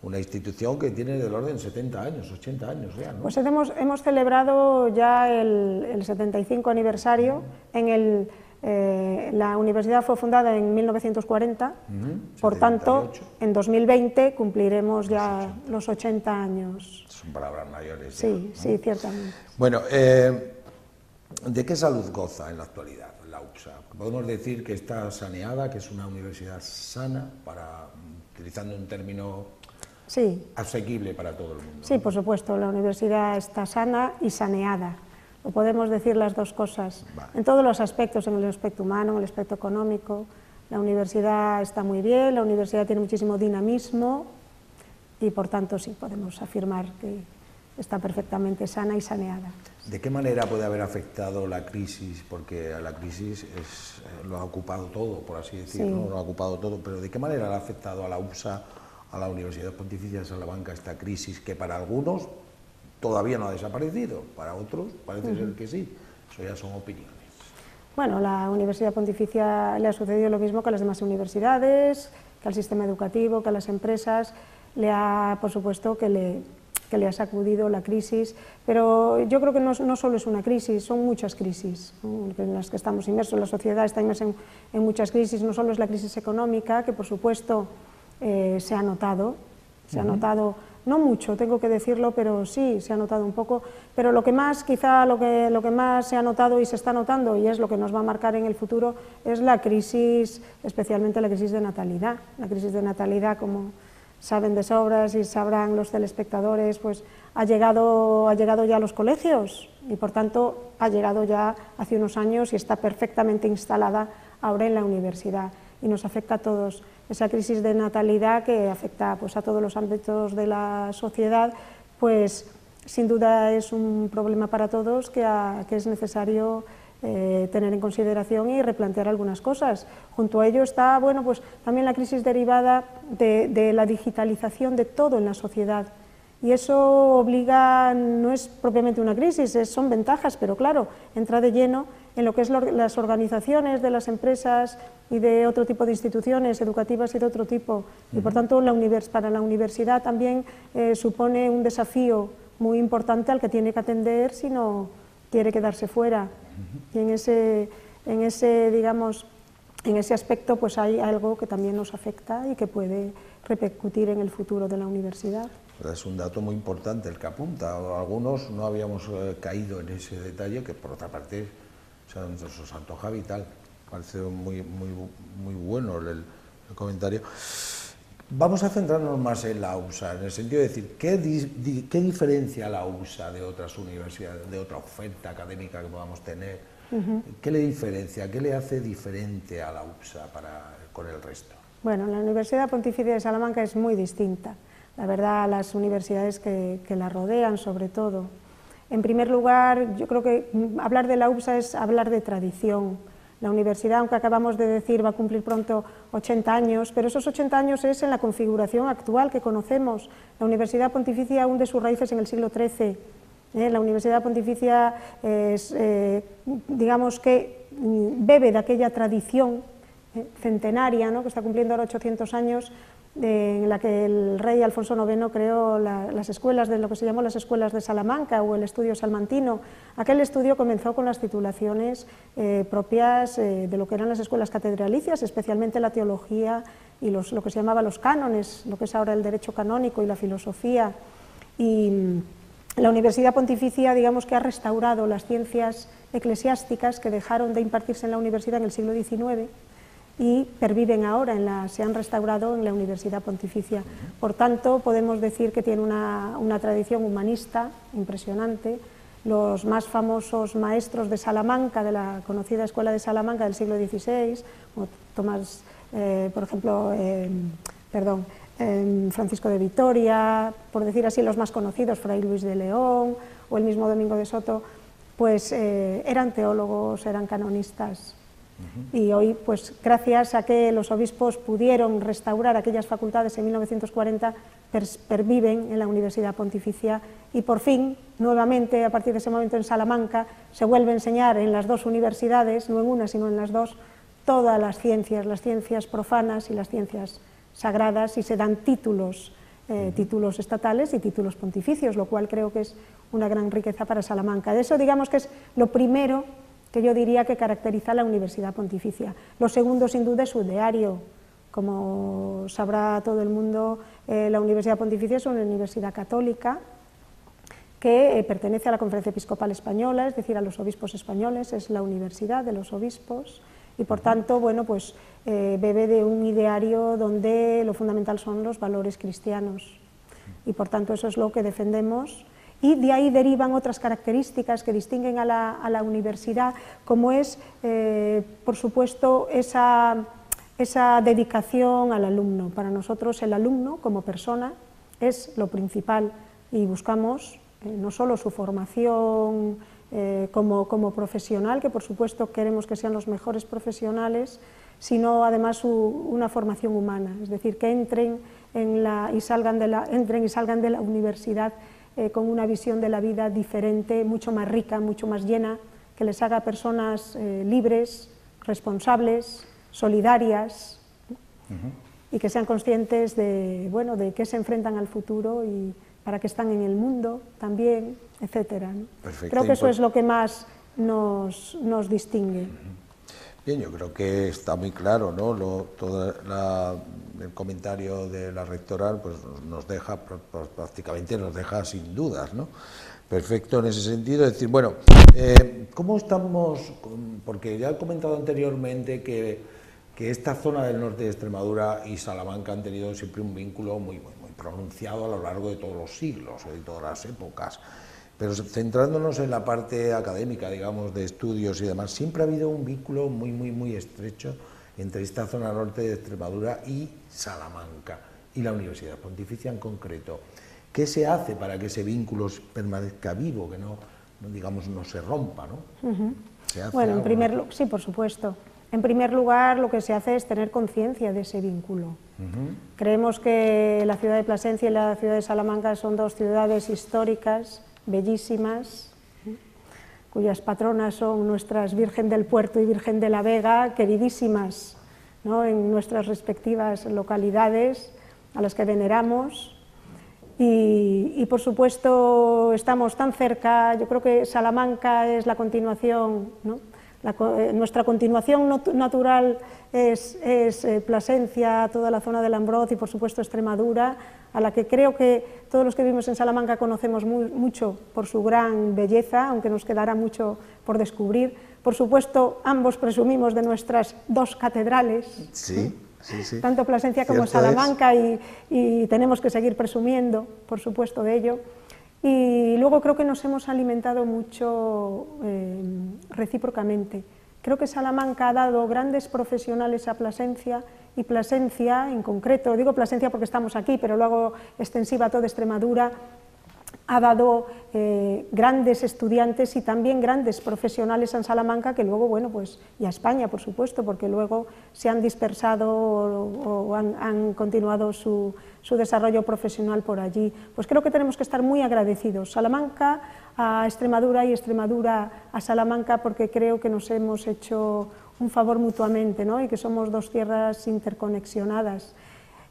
una institución que tiene del orden 70 años, 80 años ya. ¿no? Pues hemos, hemos celebrado ya el, 75 aniversario en el... Eh, la universidad fue fundada en 1940, por tanto, en 2020 cumpliremos ya los 80 años. Son palabras mayores. Sí, sí, ciertamente. Bueno, eh, ¿De qué salud goza en la actualidad la UPSA? Podemos decir que está saneada, que es una universidad sana, para, utilizando un término asequible para todo el mundo. Sí, por supuesto, la universidad está sana y saneada. O podemos decir las dos cosas. En todos los aspectos, en el aspecto humano, en el aspecto económico. La universidad está muy bien, la universidad tiene muchísimo dinamismo y por tanto sí podemos afirmar que está perfectamente sana y saneada. ¿De qué manera puede haber afectado la crisis? Porque la crisis eh, lo ha ocupado todo, por así decirlo, lo ha ocupado todo, pero ¿de qué manera ha afectado a la UPSA, a la Universidad Pontificia de Salamanca, esta crisis que para algunos todavía no ha desaparecido, para otros parece ser que sí? Eso ya son opiniones. Bueno, la Universidad Pontificia le ha sucedido lo mismo que a las demás universidades, que al sistema educativo, que a las empresas, le ha, por supuesto, que le, que le ha sacudido la crisis, pero yo creo que no, solo es una crisis, son muchas crisis en las que estamos inmersos, la sociedad está inmersa en, muchas crisis, no solo es la crisis económica, que por supuesto eh, se ha notado, se ha notado, no mucho, tengo que decirlo, pero sí, se ha notado un poco, pero lo que más, quizá lo que, lo que más se ha notado y se está notando, y es lo que nos va a marcar en el futuro, es la crisis, especialmente la crisis de natalidad, la crisis de natalidad como saben de sobras y sabrán los telespectadores, pues ha llegado, ha llegado ya a los colegios y por tanto ha llegado ya hace unos años y está perfectamente instalada ahora en la universidad y nos afecta a todos. Esa crisis de natalidad que afecta pues, a todos los ámbitos de la sociedad, pues sin duda es un problema para todos que, que es necesario eh, tener en consideración y replantear algunas cosas. Junto a ello está bueno, pues, también la crisis derivada de, la digitalización de todo en la sociedad. Y eso obliga, no es propiamente una crisis, son ventajas, pero claro, entra de lleno en lo que es las organizaciones de las empresas y de otro tipo de instituciones educativas y de otro tipo. Y por tanto, la para la universidad también eh, supone un desafío muy importante al que tiene que atender si no quiere quedarse fuera. Y en ese, en ese, digamos, en ese aspecto pues hay algo que también nos afecta y que puede repercutir en el futuro de la universidad. Es un dato muy importante el que apunta. Algunos no habíamos eh, caído en ese detalle, que por otra parte se nos antoja vital. Parece muy, muy, muy bueno el, el comentario. Vamos a centrarnos más en la USA, en el sentido de decir, ¿qué, qué diferencia la USA de otras universidades, de otra oferta académica que podamos tener? ¿Qué le diferencia, qué le hace diferente a la USA para, con el resto? Bueno, la Universidad Pontificia de Salamanca es muy distinta, la verdad, las universidades que, que la rodean sobre todo. En primer lugar, yo creo que hablar de la UPSA es hablar de tradición, la universidad, aunque acabamos de decir, va a cumplir pronto 80 años, pero esos 80 años es en la configuración actual que conocemos. La Universidad Pontificia hunde sus raíces en el siglo XIII. ¿eh? La Universidad Pontificia, es, eh, digamos que mm, bebe de aquella tradición ¿eh? centenaria, ¿no? que está cumpliendo ahora 800 años, en la que el rey Alfonso IX creó las escuelas de lo que se llamó las escuelas de Salamanca o el estudio salmantino. Aquel estudio comenzó con las titulaciones eh, propias eh, de lo que eran las escuelas catedralicias, especialmente la teología y lo que se llamaba los cánones, lo que es ahora el derecho canónico y la filosofía. Y mm, la Universidad Pontificia, digamos que ha restaurado las ciencias eclesiásticas que dejaron de impartirse en la universidad en el siglo XIX y perviven ahora, en la, se han restaurado en la Universidad Pontificia. Por tanto, podemos decir que tiene una, una tradición humanista impresionante. Los más famosos maestros de Salamanca, de la conocida Escuela de Salamanca del siglo XVI, como Tomás, eh, por ejemplo, eh, perdón, eh, Francisco de Vitoria, por decir así, los más conocidos, Fray Luis de León o el mismo Domingo de Soto, pues eran teólogos, eran canonistas, y hoy, pues gracias a que los obispos pudieron restaurar aquellas facultades en 1940, perviven en la Universidad Pontificia y por fin, nuevamente, a partir de ese momento en Salamanca, se vuelve a enseñar en las dos universidades, no en una, sino en las dos, todas las ciencias, las ciencias profanas y las ciencias sagradas, y se dan títulos, eh, títulos estatales y títulos pontificios, lo cual creo que es una gran riqueza para Salamanca. De eso digamos que es lo primero que yo diría que caracteriza a la Universidad Pontificia. Lo segundo, sin duda, es su ideario. Como sabrá todo el mundo, eh, la Universidad Pontificia es una universidad católica que eh, pertenece a la Conferencia Episcopal Española, es decir, a los obispos españoles, es la universidad de los obispos y por tanto, bueno, pues eh, bebe de un ideario donde lo fundamental son los valores cristianos y por tanto eso es lo que defendemos y de ahí derivan otras características que distinguen a la, universidad, como es, eh, por supuesto, esa, dedicación al alumno. Para nosotros el alumno como persona es lo principal y buscamos eh, no solo su formación eh, como, como, profesional, que por supuesto queremos que sean los mejores profesionales, sino además una formación humana, es decir, que entren, en la, y salgan de la, entren y salgan de la universidad eh, con una visión de la vida diferente, mucho más rica, mucho más llena, que les haga personas eh, libres, responsables, solidarias y que sean conscientes de, bueno, de qué se enfrentan al futuro y para qué están en el mundo también, etcétera. Creo que eso es lo que más nos, nos distingue. Bien, yo creo que está muy claro, ¿no? todo el comentario de la rectoral pues, nos deja, prácticamente nos deja sin dudas, ¿no? Perfecto en ese sentido. Es decir, bueno, eh, ¿cómo estamos? Porque ya he comentado anteriormente que, que, esta zona del norte de Extremadura y Salamanca han tenido siempre un vínculo muy, muy, pronunciado a lo largo de todos los siglos, de todas las épocas. Pero centrándonos en la parte académica, digamos, de estudios y demás, siempre ha habido un vínculo muy, muy, muy estrecho entre esta zona norte de Extremadura y Salamanca, y la Universidad Pontificia en concreto. ¿Qué se hace para que ese vínculo permanezca vivo, que no, digamos, no se rompa? ¿no? bueno, en primer sí, por supuesto. En primer lugar, lo que se hace es tener conciencia de ese vínculo. Creemos que la ciudad de Plasencia y la ciudad de Salamanca son dos ciudades históricas, bellísimas, cuyas patronas son nuestras Virgen del Puerto y Virgen de la Vega, queridísimas ¿no? en nuestras respectivas localidades, a las que veneramos. Y, por supuesto estamos tan cerca, yo creo que Salamanca es la continuación, eh, nuestra continuación natural es, eh, Plasencia, toda la zona del Ambroz y por supuesto Extremadura, a la que creo que todos los que vivimos en Salamanca conocemos mucho por su gran belleza, aunque nos quedará mucho por descubrir. Por supuesto, ambos presumimos de nuestras dos catedrales. Sí tanto Plasencia como Salamanca, y, tenemos que seguir presumiendo, por supuesto, de ello. Y luego creo que nos hemos alimentado mucho eh, recíprocamente. Creo que Salamanca ha dado grandes profesionales a Plasencia y Plasencia en concreto, digo Plasencia porque estamos aquí, pero luego extensiva a toda Extremadura, ha dado eh, grandes estudiantes y también grandes profesionales en Salamanca que luego, bueno, pues, y a España, por supuesto, porque luego se han dispersado o, han, continuado su, su, desarrollo profesional por allí. Pues creo que tenemos que estar muy agradecidos, Salamanca a Extremadura y Extremadura a Salamanca, porque creo que nos hemos hecho un favor mutuamente ¿no? y que somos dos tierras interconexionadas.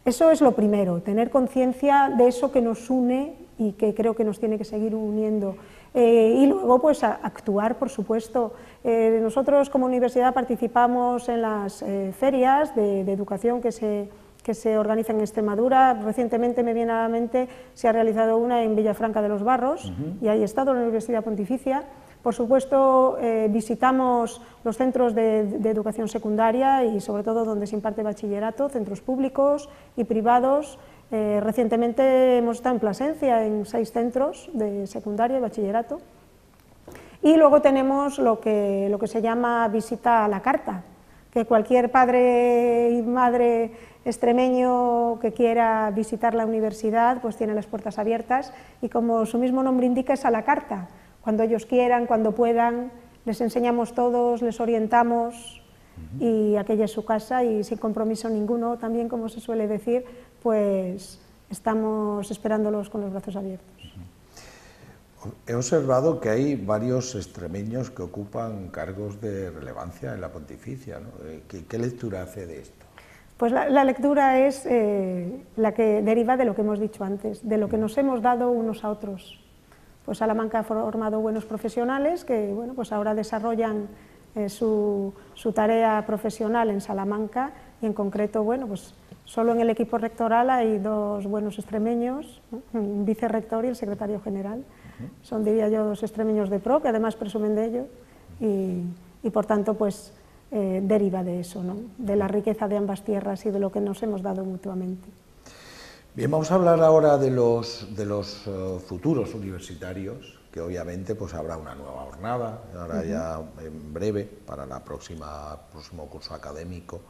Eso es lo primero, tener conciencia de eso que nos une y que creo que nos tiene que seguir uniendo. Eh, y luego, pues, actuar, por supuesto. Eh, nosotros como universidad participamos en las eh, ferias de, educación que se, que se organizan en Extremadura. Recientemente me viene a la mente, se ha realizado una en Villafranca de los Barros, y ahí he estado en la Universidad Pontificia. Por supuesto, visitamos los centros de, de, educación secundaria y sobre todo donde se imparte bachillerato, centros públicos y privados, eh, recientemente hemos estado en Plasencia, en seis centros de secundaria y bachillerato. Y luego tenemos lo que, lo que se llama visita a la carta, que cualquier padre y madre extremeño que quiera visitar la universidad pues tiene las puertas abiertas y como su mismo nombre indica es a la carta, cuando ellos quieran, cuando puedan, les enseñamos todos, les orientamos y aquella es su casa y sin compromiso ninguno, también como se suele decir, pues estamos esperándolos con los brazos abiertos. He observado que hay varios extremeños que ocupan cargos de relevancia en la pontificia. Eh, ¿Qué, lectura hace de esto? Pues la, lectura es eh, la que deriva de lo que hemos dicho antes, de lo que nos hemos dado unos a otros. Pues Salamanca ha formado buenos profesionales que bueno, pues ahora desarrollan eh, su, su, tarea profesional en Salamanca y en concreto bueno, pues Solo en el equipo rectoral hay dos buenos extremeños, un vicerrector y el secretario general. Son, diría yo, dos extremeños de pro, que además presumen de ello, y, por tanto, pues eh, deriva de eso, ¿no? de la riqueza de ambas tierras y de lo que nos hemos dado mutuamente. Bien, vamos a hablar ahora de los, de los eh, futuros universitarios, que obviamente pues habrá una nueva jornada, ahora ya en breve, para el próximo curso académico.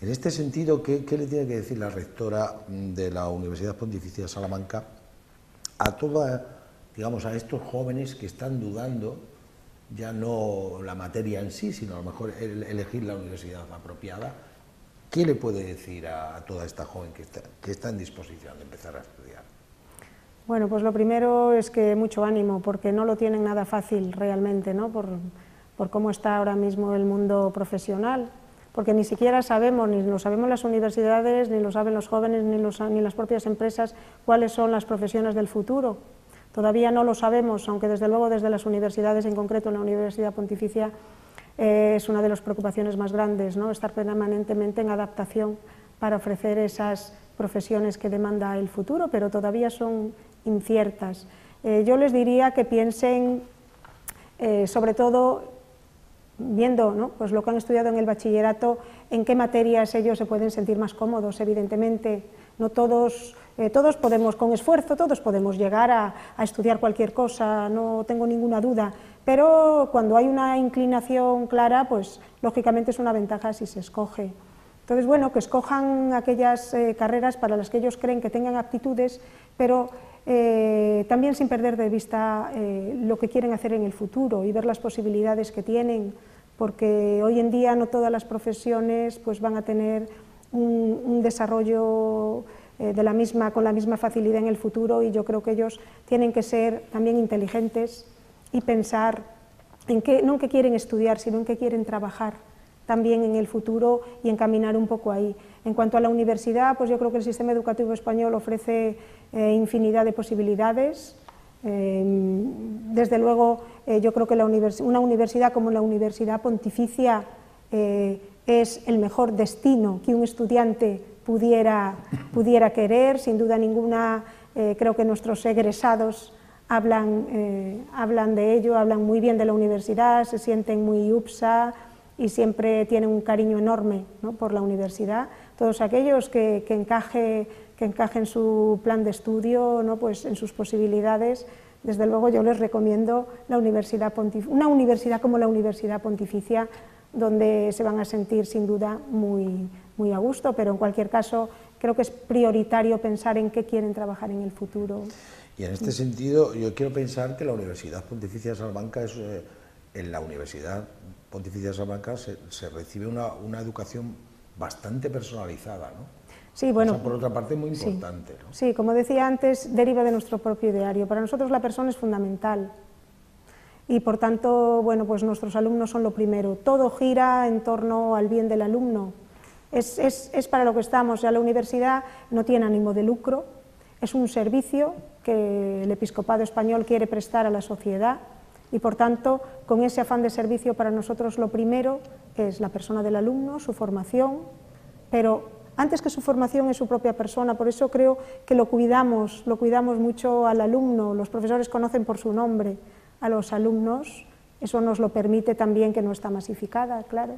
En este sentido, ¿qué, le tiene que decir la rectora de la Universidad Pontificia de Salamanca a toda, digamos, a estos jóvenes que están dudando ya no la materia en sí, sino a lo mejor elegir la universidad apropiada? ¿Qué le puede decir a, toda esta joven que está, que está en disposición de empezar a estudiar? Bueno, pues lo primero es que mucho ánimo, porque no lo tienen nada fácil realmente, ¿no? por, por cómo está ahora mismo el mundo profesional porque ni siquiera sabemos, ni lo sabemos las universidades, ni lo saben los jóvenes, ni, ni las propias empresas, cuáles son las profesiones del futuro. Todavía no lo sabemos, aunque desde luego desde las universidades, en concreto en la Universidad Pontificia, eh, es una de las preocupaciones más grandes, ¿no? estar permanentemente en adaptación para ofrecer esas profesiones que demanda el futuro, pero todavía son inciertas. Eh, yo les diría que piensen, eh, sobre todo, viendo pues lo que han estudiado en el bachillerato, en qué materias ellos se pueden sentir más cómodos, evidentemente. No todos eh, todos podemos, con esfuerzo, todos podemos llegar a, estudiar cualquier cosa, no tengo ninguna duda, pero cuando hay una inclinación clara, pues lógicamente es una ventaja si se escoge. Entonces, bueno, que escojan aquellas eh, carreras para las que ellos creen que tengan aptitudes, pero eh, también sin perder de vista lo que quieren hacer en el futuro y ver las posibilidades que tienen, porque hoy en día no todas las profesiones pues, van a tener un desarrollo eh, de la misma, con la misma facilidad en el futuro y yo creo que ellos tienen que ser también inteligentes y pensar en qué, no en quieren estudiar, sino en qué quieren trabajar también en el futuro y encaminar un poco ahí. En cuanto a la universidad, pues yo creo que el sistema educativo español ofrece eh, infinidad de posibilidades. Eh, desde luego, yo creo que una universidad como la Universidad Pontificia es el mejor destino que un estudiante pudiera, pudiera querer. Sin duda ninguna, eh, creo que nuestros egresados hablan, eh, hablan de ello, hablan muy bien de la universidad, se sienten muy UPSA y siempre tienen un cariño enorme por la universidad. Todos aquellos que, que, encaje, que encajen su plan de estudio, ¿no? pues en sus posibilidades, desde luego yo les recomiendo la universidad una universidad como la Universidad Pontificia, donde se van a sentir sin duda muy, muy a gusto, pero en cualquier caso creo que es prioritario pensar en qué quieren trabajar en el futuro. Y en este sentido, yo quiero pensar que la Universidad Pontificia de Salamanca es, eh, en la Universidad Pontificia de Salamanca se, recibe una, una, educación bastante personalizada, ¿no? Sí, bueno, por otra parte, muy importante. Sí, sí, como decía antes, deriva de nuestro propio ideario. Para nosotros la persona es fundamental y por tanto, bueno, pues nuestros alumnos son lo primero. Todo gira en torno al bien del alumno. Es, para lo que estamos. la universidad no tiene ánimo de lucro, es un servicio que el episcopado español quiere prestar a la sociedad. Y, por tanto, con ese afán de servicio para nosotros lo primero es la persona del alumno, su formación, pero antes que su formación es su propia persona, por eso creo que lo cuidamos, lo cuidamos mucho al alumno, los profesores conocen por su nombre a los alumnos, eso nos lo permite también que no está masificada, claro.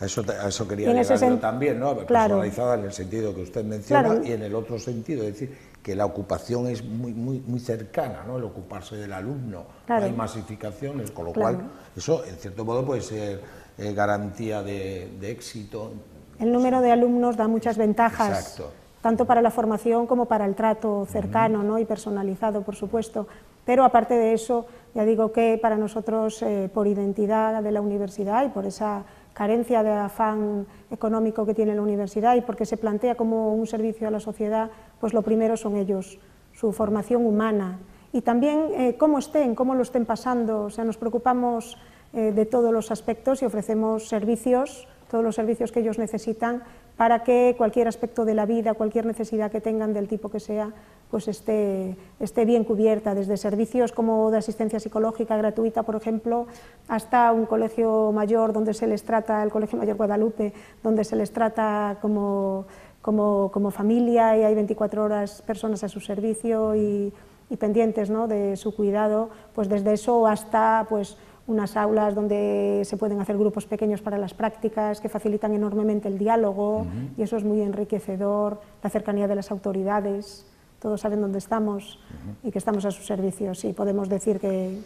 A eso, eso quería llegar también, ¿no? personalizada en el sentido que usted menciona y en el otro sentido, es decir, que la ocupación es muy, muy, muy cercana, ¿no? el ocuparse del alumno, no hay masificaciones, con lo cual eso en cierto modo puede ser eh, garantía de, éxito. El número de alumnos da muchas ventajas, tanto para la formación como para el trato cercano ¿no? y personalizado, por supuesto. Pero aparte de eso, ya digo que para nosotros, eh, por identidad de la universidad y por esa carencia de afán económico que tiene la universidad y porque se plantea como un servicio a la sociedad, pues lo primero son ellos, su formación humana y también eh, cómo estén, cómo lo estén pasando. O sea, nos preocupamos eh, de todos los aspectos y ofrecemos servicios, todos los servicios que ellos necesitan para que cualquier aspecto de la vida, cualquier necesidad que tengan del tipo que sea, pues esté, esté bien cubierta, desde servicios como de asistencia psicológica gratuita, por ejemplo, hasta un colegio mayor donde se les trata, el Colegio Mayor Guadalupe, donde se les trata como, como, como familia y hay 24 horas personas a su servicio y, pendientes ¿no? de su cuidado, pues desde eso hasta pues, unas aulas donde se pueden hacer grupos pequeños para las prácticas que facilitan enormemente el diálogo y eso es muy enriquecedor, la cercanía de las autoridades, todos saben dónde estamos y que estamos a su servicio y podemos decir que,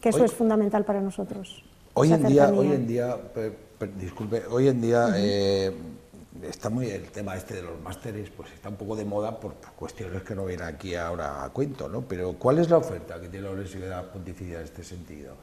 que eso es fundamental para nosotros. Hoy en, día, hoy en día, disculpe, hoy en día eh, está muy el tema este de los másteres, pues está un poco de moda por, cuestiones que no vienen aquí ahora a cuento, ¿no? Pero ¿cuál es la oferta que tiene la Universidad Pontificia en este sentido?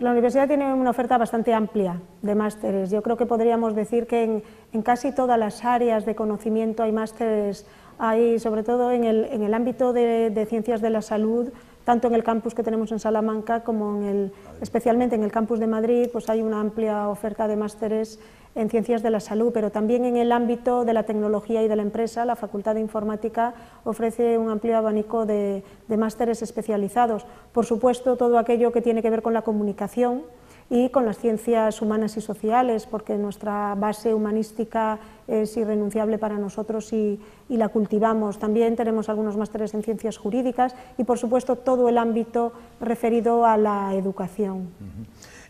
La universidad tiene una oferta bastante amplia de másteres. Yo creo que podríamos decir que en, casi todas las áreas de conocimiento hay másteres, hay sobre todo en el, ámbito de, ciencias de la salud, tanto en el campus que tenemos en Salamanca como en el, especialmente en el campus de Madrid, pues hay una amplia oferta de másteres en ciencias de la salud, pero también en el ámbito de la tecnología y de la empresa, la Facultad de Informática ofrece un amplio abanico de, de másteres especializados. Por supuesto, todo aquello que tiene que ver con la comunicación, y con las ciencias humanas y sociales, porque nuestra base humanística es irrenunciable para nosotros y, la cultivamos. También tenemos algunos másteres en ciencias jurídicas y, por supuesto, todo el ámbito referido a la educación.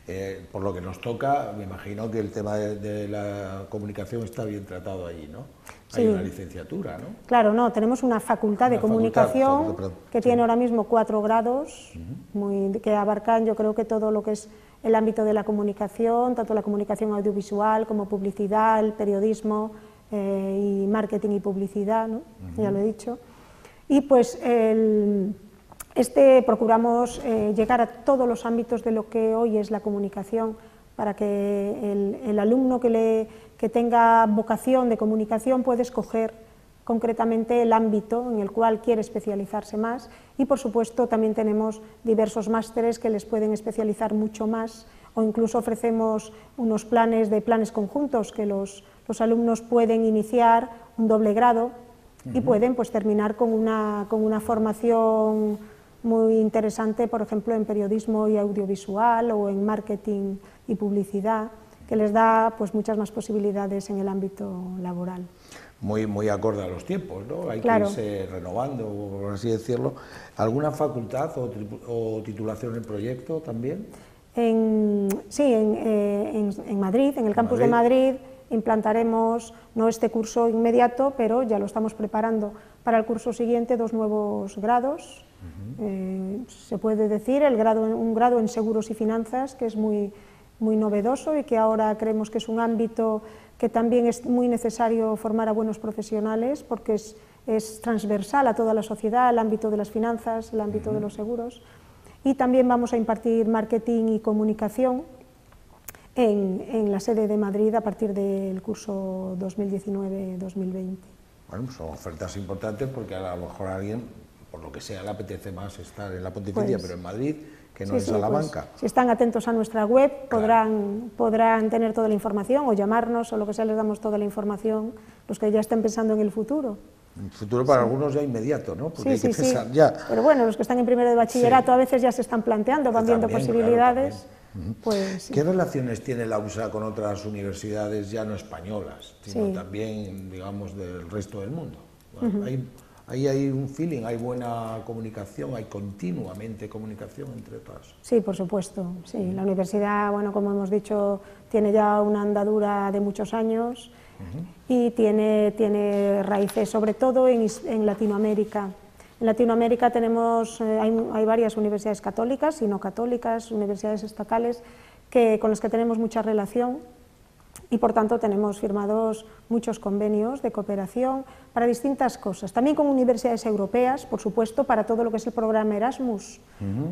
Eh, por lo que nos toca, me imagino que el tema de, la comunicación está bien tratado allí, ¿no? Hay una licenciatura, ¿no? Claro, no, tenemos una facultad de comunicación que tiene ahora mismo cuatro grados, muy, que abarcan yo creo que todo lo que es el ámbito de la comunicación, tanto la comunicación audiovisual como publicidad, el periodismo eh, y marketing y publicidad, ¿no? ya lo he dicho. Y pues este procuramos eh, llegar a todos los ámbitos de lo que hoy es la comunicación para que el, alumno que, le, que tenga vocación de comunicación pueda escoger concretamente el ámbito en el cual quiere especializarse más y por supuesto también tenemos diversos másteres que les pueden especializar mucho más o incluso ofrecemos unos planes de planes conjuntos que los, los alumnos pueden iniciar un doble grado y pueden pues terminar con una, con una formación muy interesante, por ejemplo, en periodismo y audiovisual o en marketing y publicidad, que les da pues muchas más posibilidades en el ámbito laboral muy, muy acorde a los tiempos, ¿no? Hay que irse renovando, por así decirlo. ¿Alguna facultad o, titulación en proyecto también? sí, eh, en, Madrid, en el campus de Madrid, implantaremos, no este curso inmediato, pero ya lo estamos preparando para el curso siguiente, dos nuevos grados. Eh, se puede decir el grado, un grado en seguros y finanzas, que es muy, muy novedoso y que ahora creemos que es un ámbito que también es muy necesario formar a buenos profesionales porque es, transversal a toda la sociedad, el ámbito de las finanzas, el ámbito de los seguros. Y también vamos a impartir marketing y comunicación en, la sede de Madrid a partir del curso 2019-2020. Bueno, pues son ofertas importantes porque a lo mejor a alguien, por lo que sea, le apetece más estar en la Pontificia, pues pero en Madrid que no es pues, si están atentos a nuestra web podrán, podrán tener toda la información o llamarnos o lo que sea, les damos toda la información, los que ya estén pensando en el futuro. El futuro para algunos ya inmediato, ¿no? Porque hay que pensar ya. Pero bueno, los que están en primero de bachillerato a veces ya se están planteando, van viendo posibilidades. pues, ¿Qué relaciones tiene la USA con otras universidades ya no españolas, sino también, digamos, del resto del mundo? Hay ahí hay un feeling, hay buena comunicación, hay continuamente comunicación entre todas. Sí, por supuesto. Sí, la universidad, bueno, como hemos dicho, tiene ya una andadura de muchos años y tiene, tiene raíces sobre todo en, Latinoamérica. En Latinoamérica tenemos, eh, hay, hay, varias universidades católicas y no católicas, universidades estatales, que, con las que tenemos mucha relación y por tanto tenemos firmados muchos convenios de cooperación para distintas cosas. También con universidades europeas, por supuesto, para todo lo que es el programa Erasmus.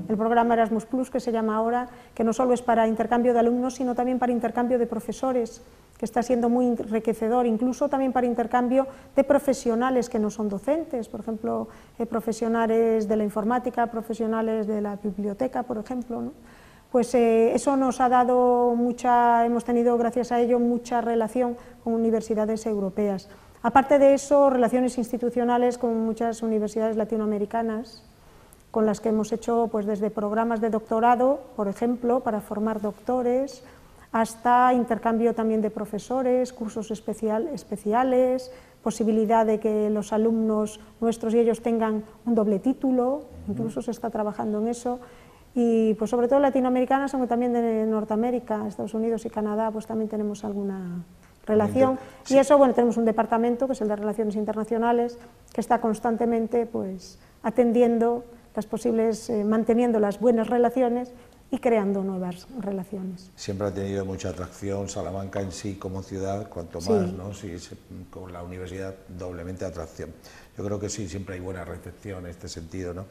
El programa Erasmus Plus, que se llama ahora, que no solo es para intercambio de alumnos, sino también para intercambio de profesores, que está siendo muy enriquecedor, incluso también para intercambio de profesionales que no son docentes, por ejemplo, eh, profesionales de la informática, profesionales de la biblioteca, por ejemplo. ¿no? Pues eh, eso nos ha dado mucha, hemos tenido gracias a ello mucha relación con universidades europeas. Aparte de eso, relaciones institucionales con muchas universidades latinoamericanas, con las que hemos hecho pues, desde programas de doctorado, por ejemplo, para formar doctores, hasta intercambio también de profesores, cursos especial, especiales, posibilidad de que los alumnos nuestros y ellos tengan un doble título, incluso se está trabajando en eso, y pues sobre todo latinoamericanas, aunque también de Norteamérica, Estados Unidos y Canadá, pues también tenemos alguna relación. Y eso, bueno, tenemos un departamento, que es el de Relaciones Internacionales, que está constantemente pues atendiendo las posibles, eh, manteniendo las buenas relaciones y creando nuevas relaciones. Siempre ha tenido mucha atracción Salamanca en sí como ciudad, cuanto más, ¿no? Sí, con la universidad doblemente atracción. Yo creo que sí, siempre hay buena recepción en este sentido, ¿no?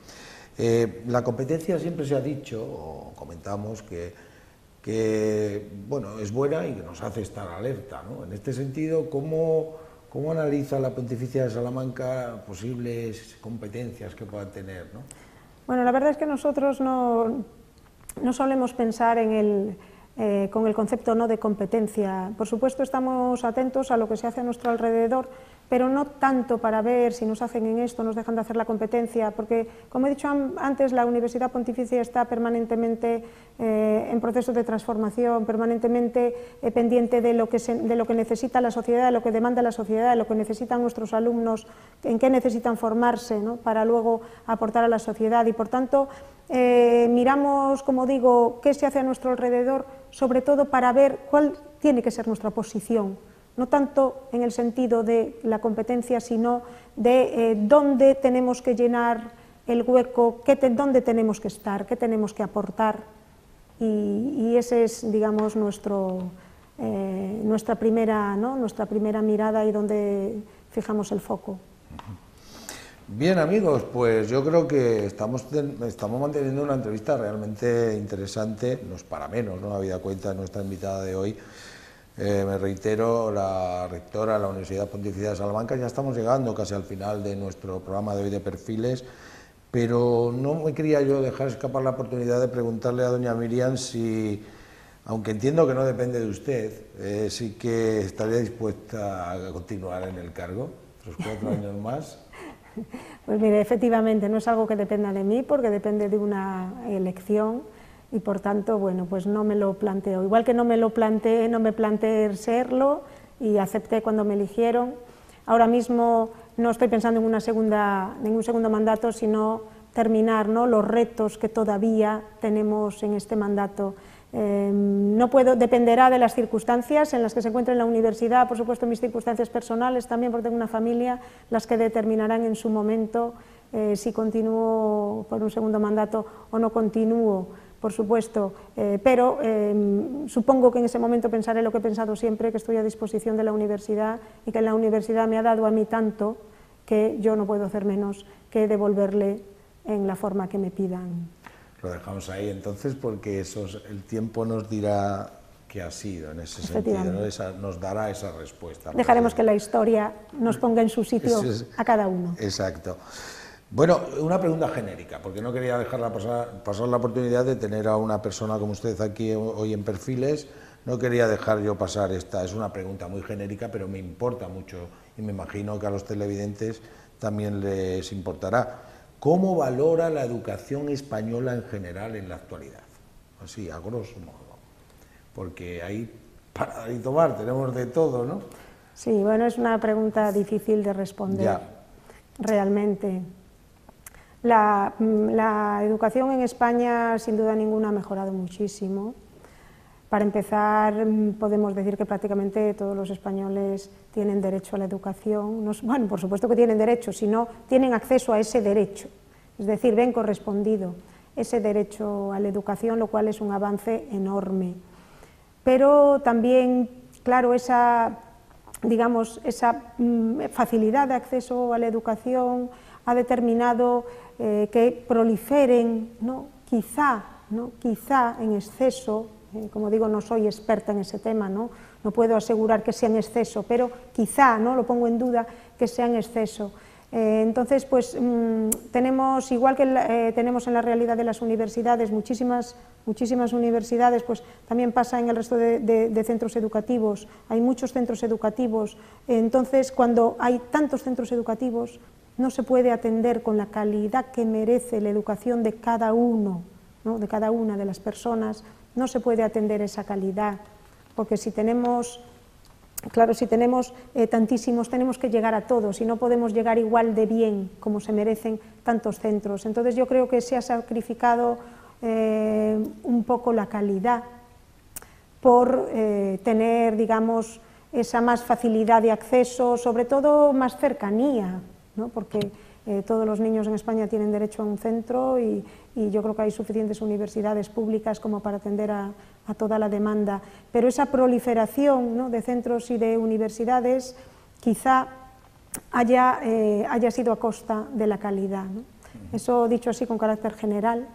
Eh, la competencia siempre se ha dicho, o comentamos, que, bueno, es buena y que nos hace estar alerta. En este sentido, ¿cómo, ¿cómo, analiza la Pontificia de Salamanca posibles competencias que puedan tener? ¿no? Bueno, la verdad es que nosotros no, no solemos pensar en el, eh, con el concepto no de competencia. Por supuesto estamos atentos a lo que se hace a nuestro alrededor, pero no tanto para ver si nos hacen en esto, nos dejan de hacer la competencia, porque, como he dicho antes, la Universidad Pontificia está permanentemente eh, en proceso de transformación, permanentemente eh, pendiente de lo, que de lo que necesita la sociedad, de lo que demanda la sociedad, de lo que necesitan nuestros alumnos, en qué necesitan formarse para luego aportar a la sociedad. Y, por tanto, eh, miramos, como digo, qué se hace a nuestro alrededor, sobre todo para ver cuál tiene que ser nuestra posición no tanto en el sentido de la competencia, sino de eh, dónde tenemos que llenar el hueco, qué dónde tenemos que estar, qué tenemos que aportar. Y, ese es, digamos, nuestro, eh, nuestra, primera, ¿no? nuestra primera mirada y donde fijamos el foco. Bien amigos, pues yo creo que estamos, estamos manteniendo una entrevista realmente interesante, no es para menos, ¿no? habida cuenta de nuestra invitada de hoy, eh, me reitero, la rectora de la Universidad Pontificia de Salamanca, ya estamos llegando casi al final de nuestro programa de hoy de perfiles, pero no me quería yo dejar escapar la oportunidad de preguntarle a doña Miriam si, aunque entiendo que no depende de usted, eh, sí que estaría dispuesta a continuar en el cargo, otros cuatro años más. Pues mire, efectivamente, no es algo que dependa de mí, porque depende de una elección y por tanto, bueno, pues no me lo planteo. Igual que no me lo planteé, no me planteé serlo y acepté cuando me eligieron. Ahora mismo no estoy pensando en una segunda, ningún segundo mandato, sino terminar ¿no? los retos que todavía tenemos en este mandato. Em, no puedo, dependerá de las circunstancias en las que se encuentre en la universidad, por supuesto mis circunstancias personales también, porque tengo una familia, las que determinarán en su momento eh, si continúo por un segundo mandato o no continúo por supuesto, eh, pero em, supongo que en ese momento pensaré lo que he pensado siempre, que estoy a disposición de la universidad y que la universidad me ha dado a mí tanto que yo no puedo hacer menos que devolverle en la forma que me pidan. Lo dejamos ahí entonces porque eso, el tiempo nos dirá qué ha sido en ese sentido, nos dará esa respuesta. Dejaremos que la historia nos ponga en su sitio a cada uno. Exacto. Bueno, una pregunta genérica, porque no quería dejarla pasar, pasar, la oportunidad de tener a una persona como usted aquí hoy en perfiles. No quería dejar yo pasar esta. Es una pregunta muy genérica, pero me importa mucho y me imagino que a los televidentes también les importará. ¿Cómo valora la educación española en general en la actualidad? Así, a grosso modo. Porque ahí para y tomar tenemos de todo, ¿no? Sí, bueno, es una pregunta difícil de responder. Ya. Realmente. Mm, la, educación en España, sin duda ninguna, ha mejorado muchísimo. Para empezar, mm, podemos decir que prácticamente todos los españoles tienen derecho a la educación. bueno, por supuesto que tienen derecho, sino tienen acceso a ese derecho, es decir, ven correspondido ese derecho a la educación, lo cual es un avance enorme. Pero también, claro, esa, digamos, esa mm, facilidad de acceso a la educación ha determinado eh, que proliferen, ¿no? quizá, ¿no? quizá en exceso, eh, como digo, no soy experta en ese tema, ¿no? no puedo asegurar que sea en exceso, pero quizá, ¿no? lo pongo en duda, que sea en exceso. Eh, entonces, pues mm, tenemos, igual que tenemos en la realidad de las universidades, muchísimas, muchísimas universidades, pues también pasa en el resto de, de, centros educativos, hay muchos centros educativos, entonces cuando hay tantos centros educativos, no se puede atender con la calidad que merece la educación de cada uno, de cada una de las personas, no se puede atender esa calidad, porque si tenemos, claro, si tenemos eh, tantísimos, tenemos que llegar a todos y no podemos llegar igual de bien como se merecen tantos centros. Entonces yo creo que se ha sacrificado eh, un poco la calidad por eh, tener, digamos, esa más facilidad de acceso, sobre todo más cercanía, porque eh, todos los niños en España tienen derecho a un centro y, yo creo que hay suficientes universidades públicas como para atender a, toda la demanda. Pero esa proliferación de centros y de universidades quizá haya, eh, haya sido a costa de la calidad. Eso dicho así con carácter general.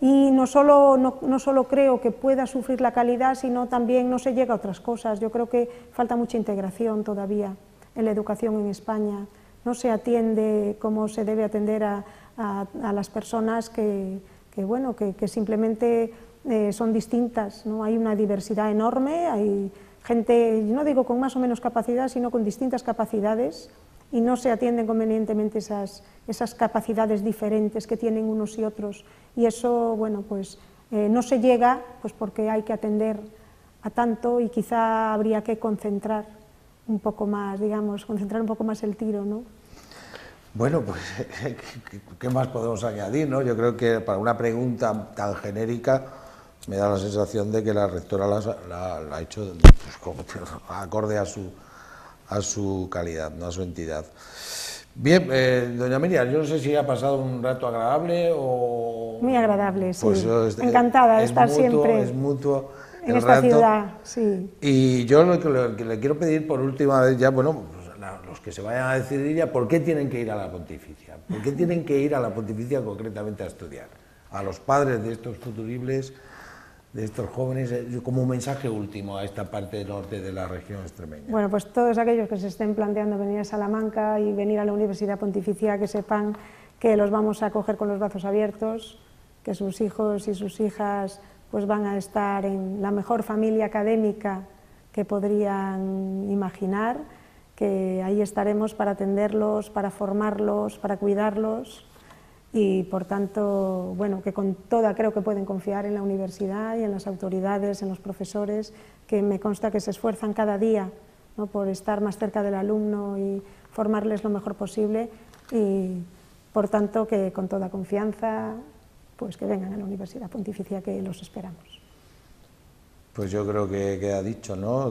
Y no solo, no, no solo creo que pueda sufrir la calidad, sino también no se llega a otras cosas. Yo creo que falta mucha integración todavía en la educación en España no se atiende como se debe atender a, a, las personas que, bueno, que, simplemente eh, son distintas. ¿no? Hay una diversidad enorme, hay gente, no digo con más o menos capacidad, sino con distintas capacidades y no se atienden convenientemente esas, esas capacidades diferentes que tienen unos y otros. Y eso, bueno, pues eh, no se llega pues porque hay que atender a tanto y quizá habría que concentrar un poco más, digamos, concentrar un poco más el tiro, ¿no? Bueno, pues, ¿qué más podemos añadir? ¿no? Yo creo que para una pregunta tan genérica me da la sensación de que la rectora la, ha hecho pues, acorde a su, a su calidad, no a su entidad. Bien, eh, doña Miriam, yo no sé si ha pasado un rato agradable o... Muy agradable, sí. Pues, Encantada de estar siempre. Es mutuo. En esta ciudad, sí. Y yo lo que, le, quiero pedir por última vez ya, bueno, los que se vayan a decidir ya, ¿por qué tienen que ir a la pontificia? ¿Por qué tienen que ir a la pontificia concretamente a estudiar? A los padres de estos futuribles, de estos jóvenes, eh, como un mensaje último a esta parte norte de la región extremeña. Bueno, pues todos aquellos que se estén planteando venir a Salamanca y venir a la Universidad Pontificia, que sepan que los vamos a acoger con los brazos abiertos, que sus hijos y sus hijas pues van a estar en la mejor familia académica que podrían imaginar que ahí estaremos para atenderlos, para formarlos, para cuidarlos y por tanto, bueno, que con toda creo que pueden confiar en la universidad y en las autoridades, en los profesores, que me consta que se esfuerzan cada día ¿no? por estar más cerca del alumno y formarles lo mejor posible y por tanto que con toda confianza pues que vengan a la Universidad Pontificia que los esperamos. Pues yo creo que queda dicho, ¿no?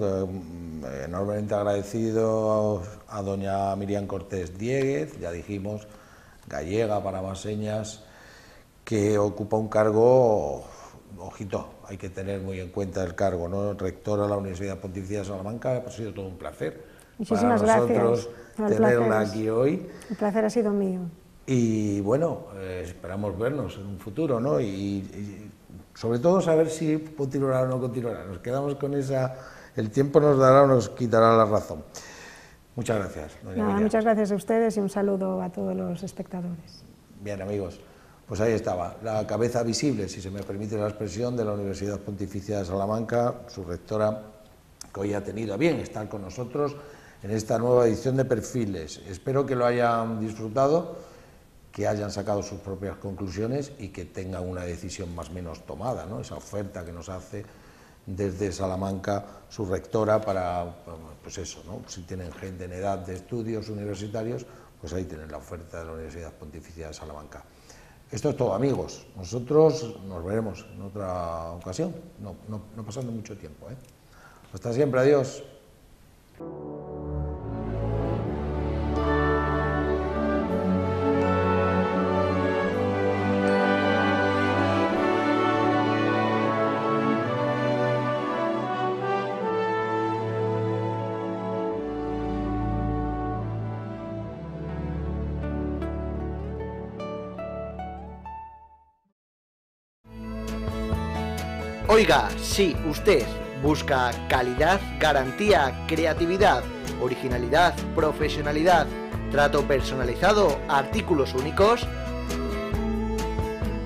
Enormemente agradecido a, doña Miriam Cortés Dieguez, ya dijimos, gallega para más señas, que ocupa un cargo, ojito, hay que tener muy en cuenta el cargo, ¿no? Rectora de la Universidad Pontificia de Salamanca, ha sido todo un placer. Muchísimas para nosotros gracias. tenerla aquí hoy. El placer ha sido mío. Y bueno, eh, esperamos vernos en un futuro, ¿no? y sobre todo saber si continuará o no continuará. Nos quedamos con esa, el tiempo nos dará o nos quitará la razón. Muchas gracias. muchas gracias a ustedes y un saludo a todos los espectadores. Bien, amigos, pues ahí estaba, la cabeza visible, si se me permite la expresión, de la Universidad Pontificia de Salamanca, su rectora, que hoy ha tenido a bien estar con nosotros en esta nueva edición de Perfiles. Espero que lo hayan disfrutado que hayan sacado sus propias conclusiones y que tengan una decisión más o menos tomada, ¿no? esa oferta que nos hace desde Salamanca su rectora para, pues eso, ¿no? si tienen gente en edad de estudios universitarios, pues ahí tienen la oferta de la Universidad Pontificia de Salamanca. Esto es todo, amigos. Nosotros nos veremos en otra ocasión, no, no pasando mucho tiempo. ¿eh? Hasta siempre, adiós. Oiga, si usted busca calidad, garantía, creatividad, originalidad, profesionalidad, trato personalizado, artículos únicos,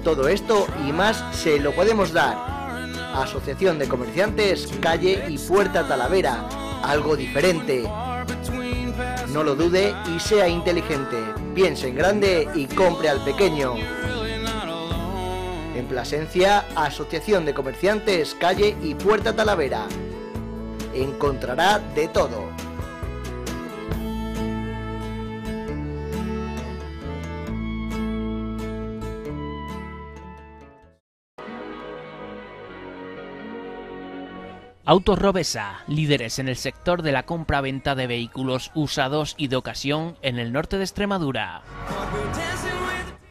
todo esto y más se lo podemos dar. Asociación de Comerciantes, calle y Puerta Talavera, algo diferente. No lo dude y sea inteligente. Piense en grande y compre al pequeño. En Plasencia, Asociación de Comerciantes, Calle y Puerta Talavera. Encontrará de todo. Autos Robesa, líderes en el sector de la compra-venta de vehículos usados y de ocasión en el norte de Extremadura.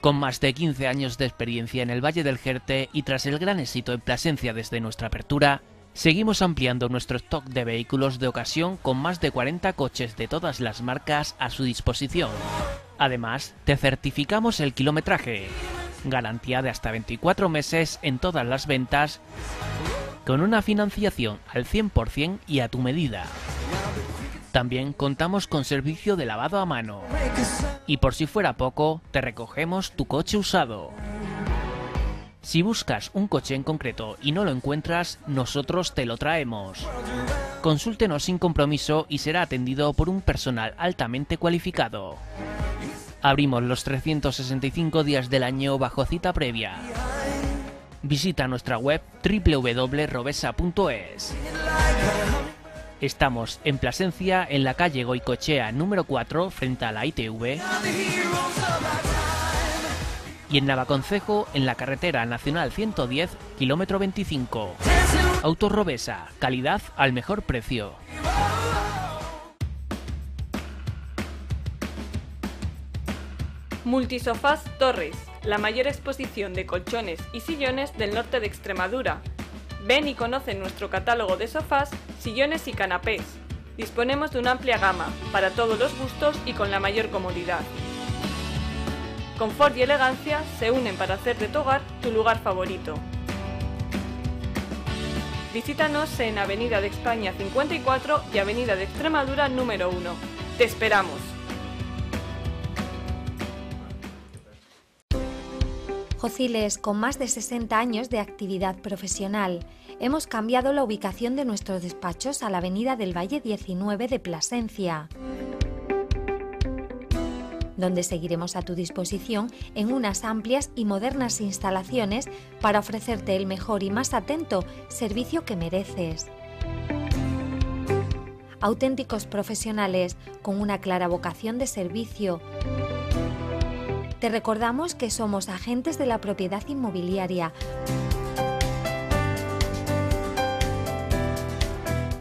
Con más de 15 años de experiencia en el Valle del Jerte y tras el gran éxito en Plasencia desde nuestra apertura, seguimos ampliando nuestro stock de vehículos de ocasión con más de 40 coches de todas las marcas a su disposición. Además, te certificamos el kilometraje, garantía de hasta 24 meses en todas las ventas, con una financiación al 100% y a tu medida. También contamos con servicio de lavado a mano. Y por si fuera poco, te recogemos tu coche usado. Si buscas un coche en concreto y no lo encuentras, nosotros te lo traemos. Consúltenos sin compromiso y será atendido por un personal altamente cualificado. Abrimos los 365 días del año bajo cita previa. Visita nuestra web www.robesa.es. Estamos en Plasencia, en la calle Goicochea número 4, frente a la ITV. Y en Navaconcejo, en la carretera nacional 110, kilómetro 25. Autos Robesa, calidad al mejor precio. Multisofás Torres, la mayor exposición de colchones y sillones del norte de Extremadura. Ven y conoce nuestro catálogo de sofás, sillones y canapés. Disponemos de una amplia gama, para todos los gustos y con la mayor comodidad. Confort y elegancia se unen para hacer de tu hogar tu lugar favorito. Visítanos en Avenida de España 54 y Avenida de Extremadura número 1. ¡Te esperamos! Jociles, con más de 60 años de actividad profesional, hemos cambiado la ubicación de nuestros despachos a la Avenida del Valle 19 de Plasencia, donde seguiremos a tu disposición en unas amplias y modernas instalaciones para ofrecerte el mejor y más atento servicio que mereces auténticos profesionales con una clara vocación de servicio te recordamos que somos agentes de la propiedad inmobiliaria.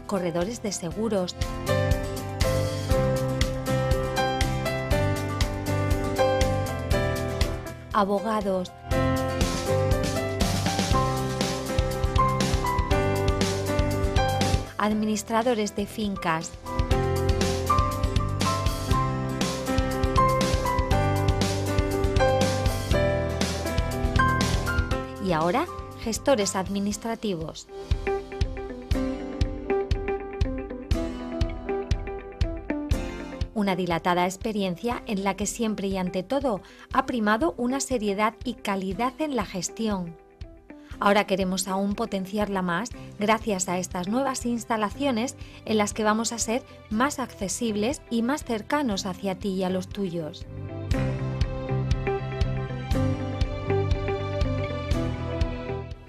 Corredores de seguros. Abogados. Administradores de fincas. y ahora gestores administrativos. Una dilatada experiencia en la que siempre y ante todo ha primado una seriedad y calidad en la gestión. Ahora queremos aún potenciarla más gracias a estas nuevas instalaciones en las que vamos a ser más accesibles y más cercanos hacia ti y a los tuyos.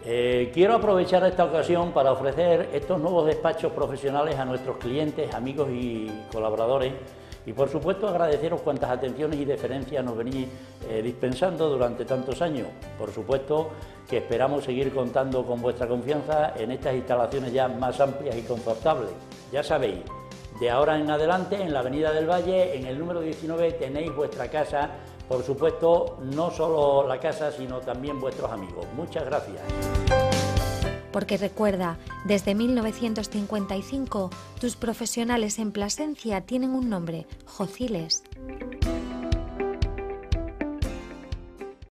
Eh, quiero aprovechar esta ocasión para ofrecer estos nuevos despachos profesionales a nuestros clientes, amigos y colaboradores y por supuesto agradeceros cuantas atenciones y deferencias nos venís eh, dispensando durante tantos años. Por supuesto que esperamos seguir contando con vuestra confianza en estas instalaciones ya más amplias y confortables. Ya sabéis, de ahora en adelante en la Avenida del Valle, en el número 19, tenéis vuestra casa por supuesto, no solo la casa, sino también vuestros amigos. Muchas gracias. Porque recuerda, desde 1955, tus profesionales en Plasencia tienen un nombre, Jociles.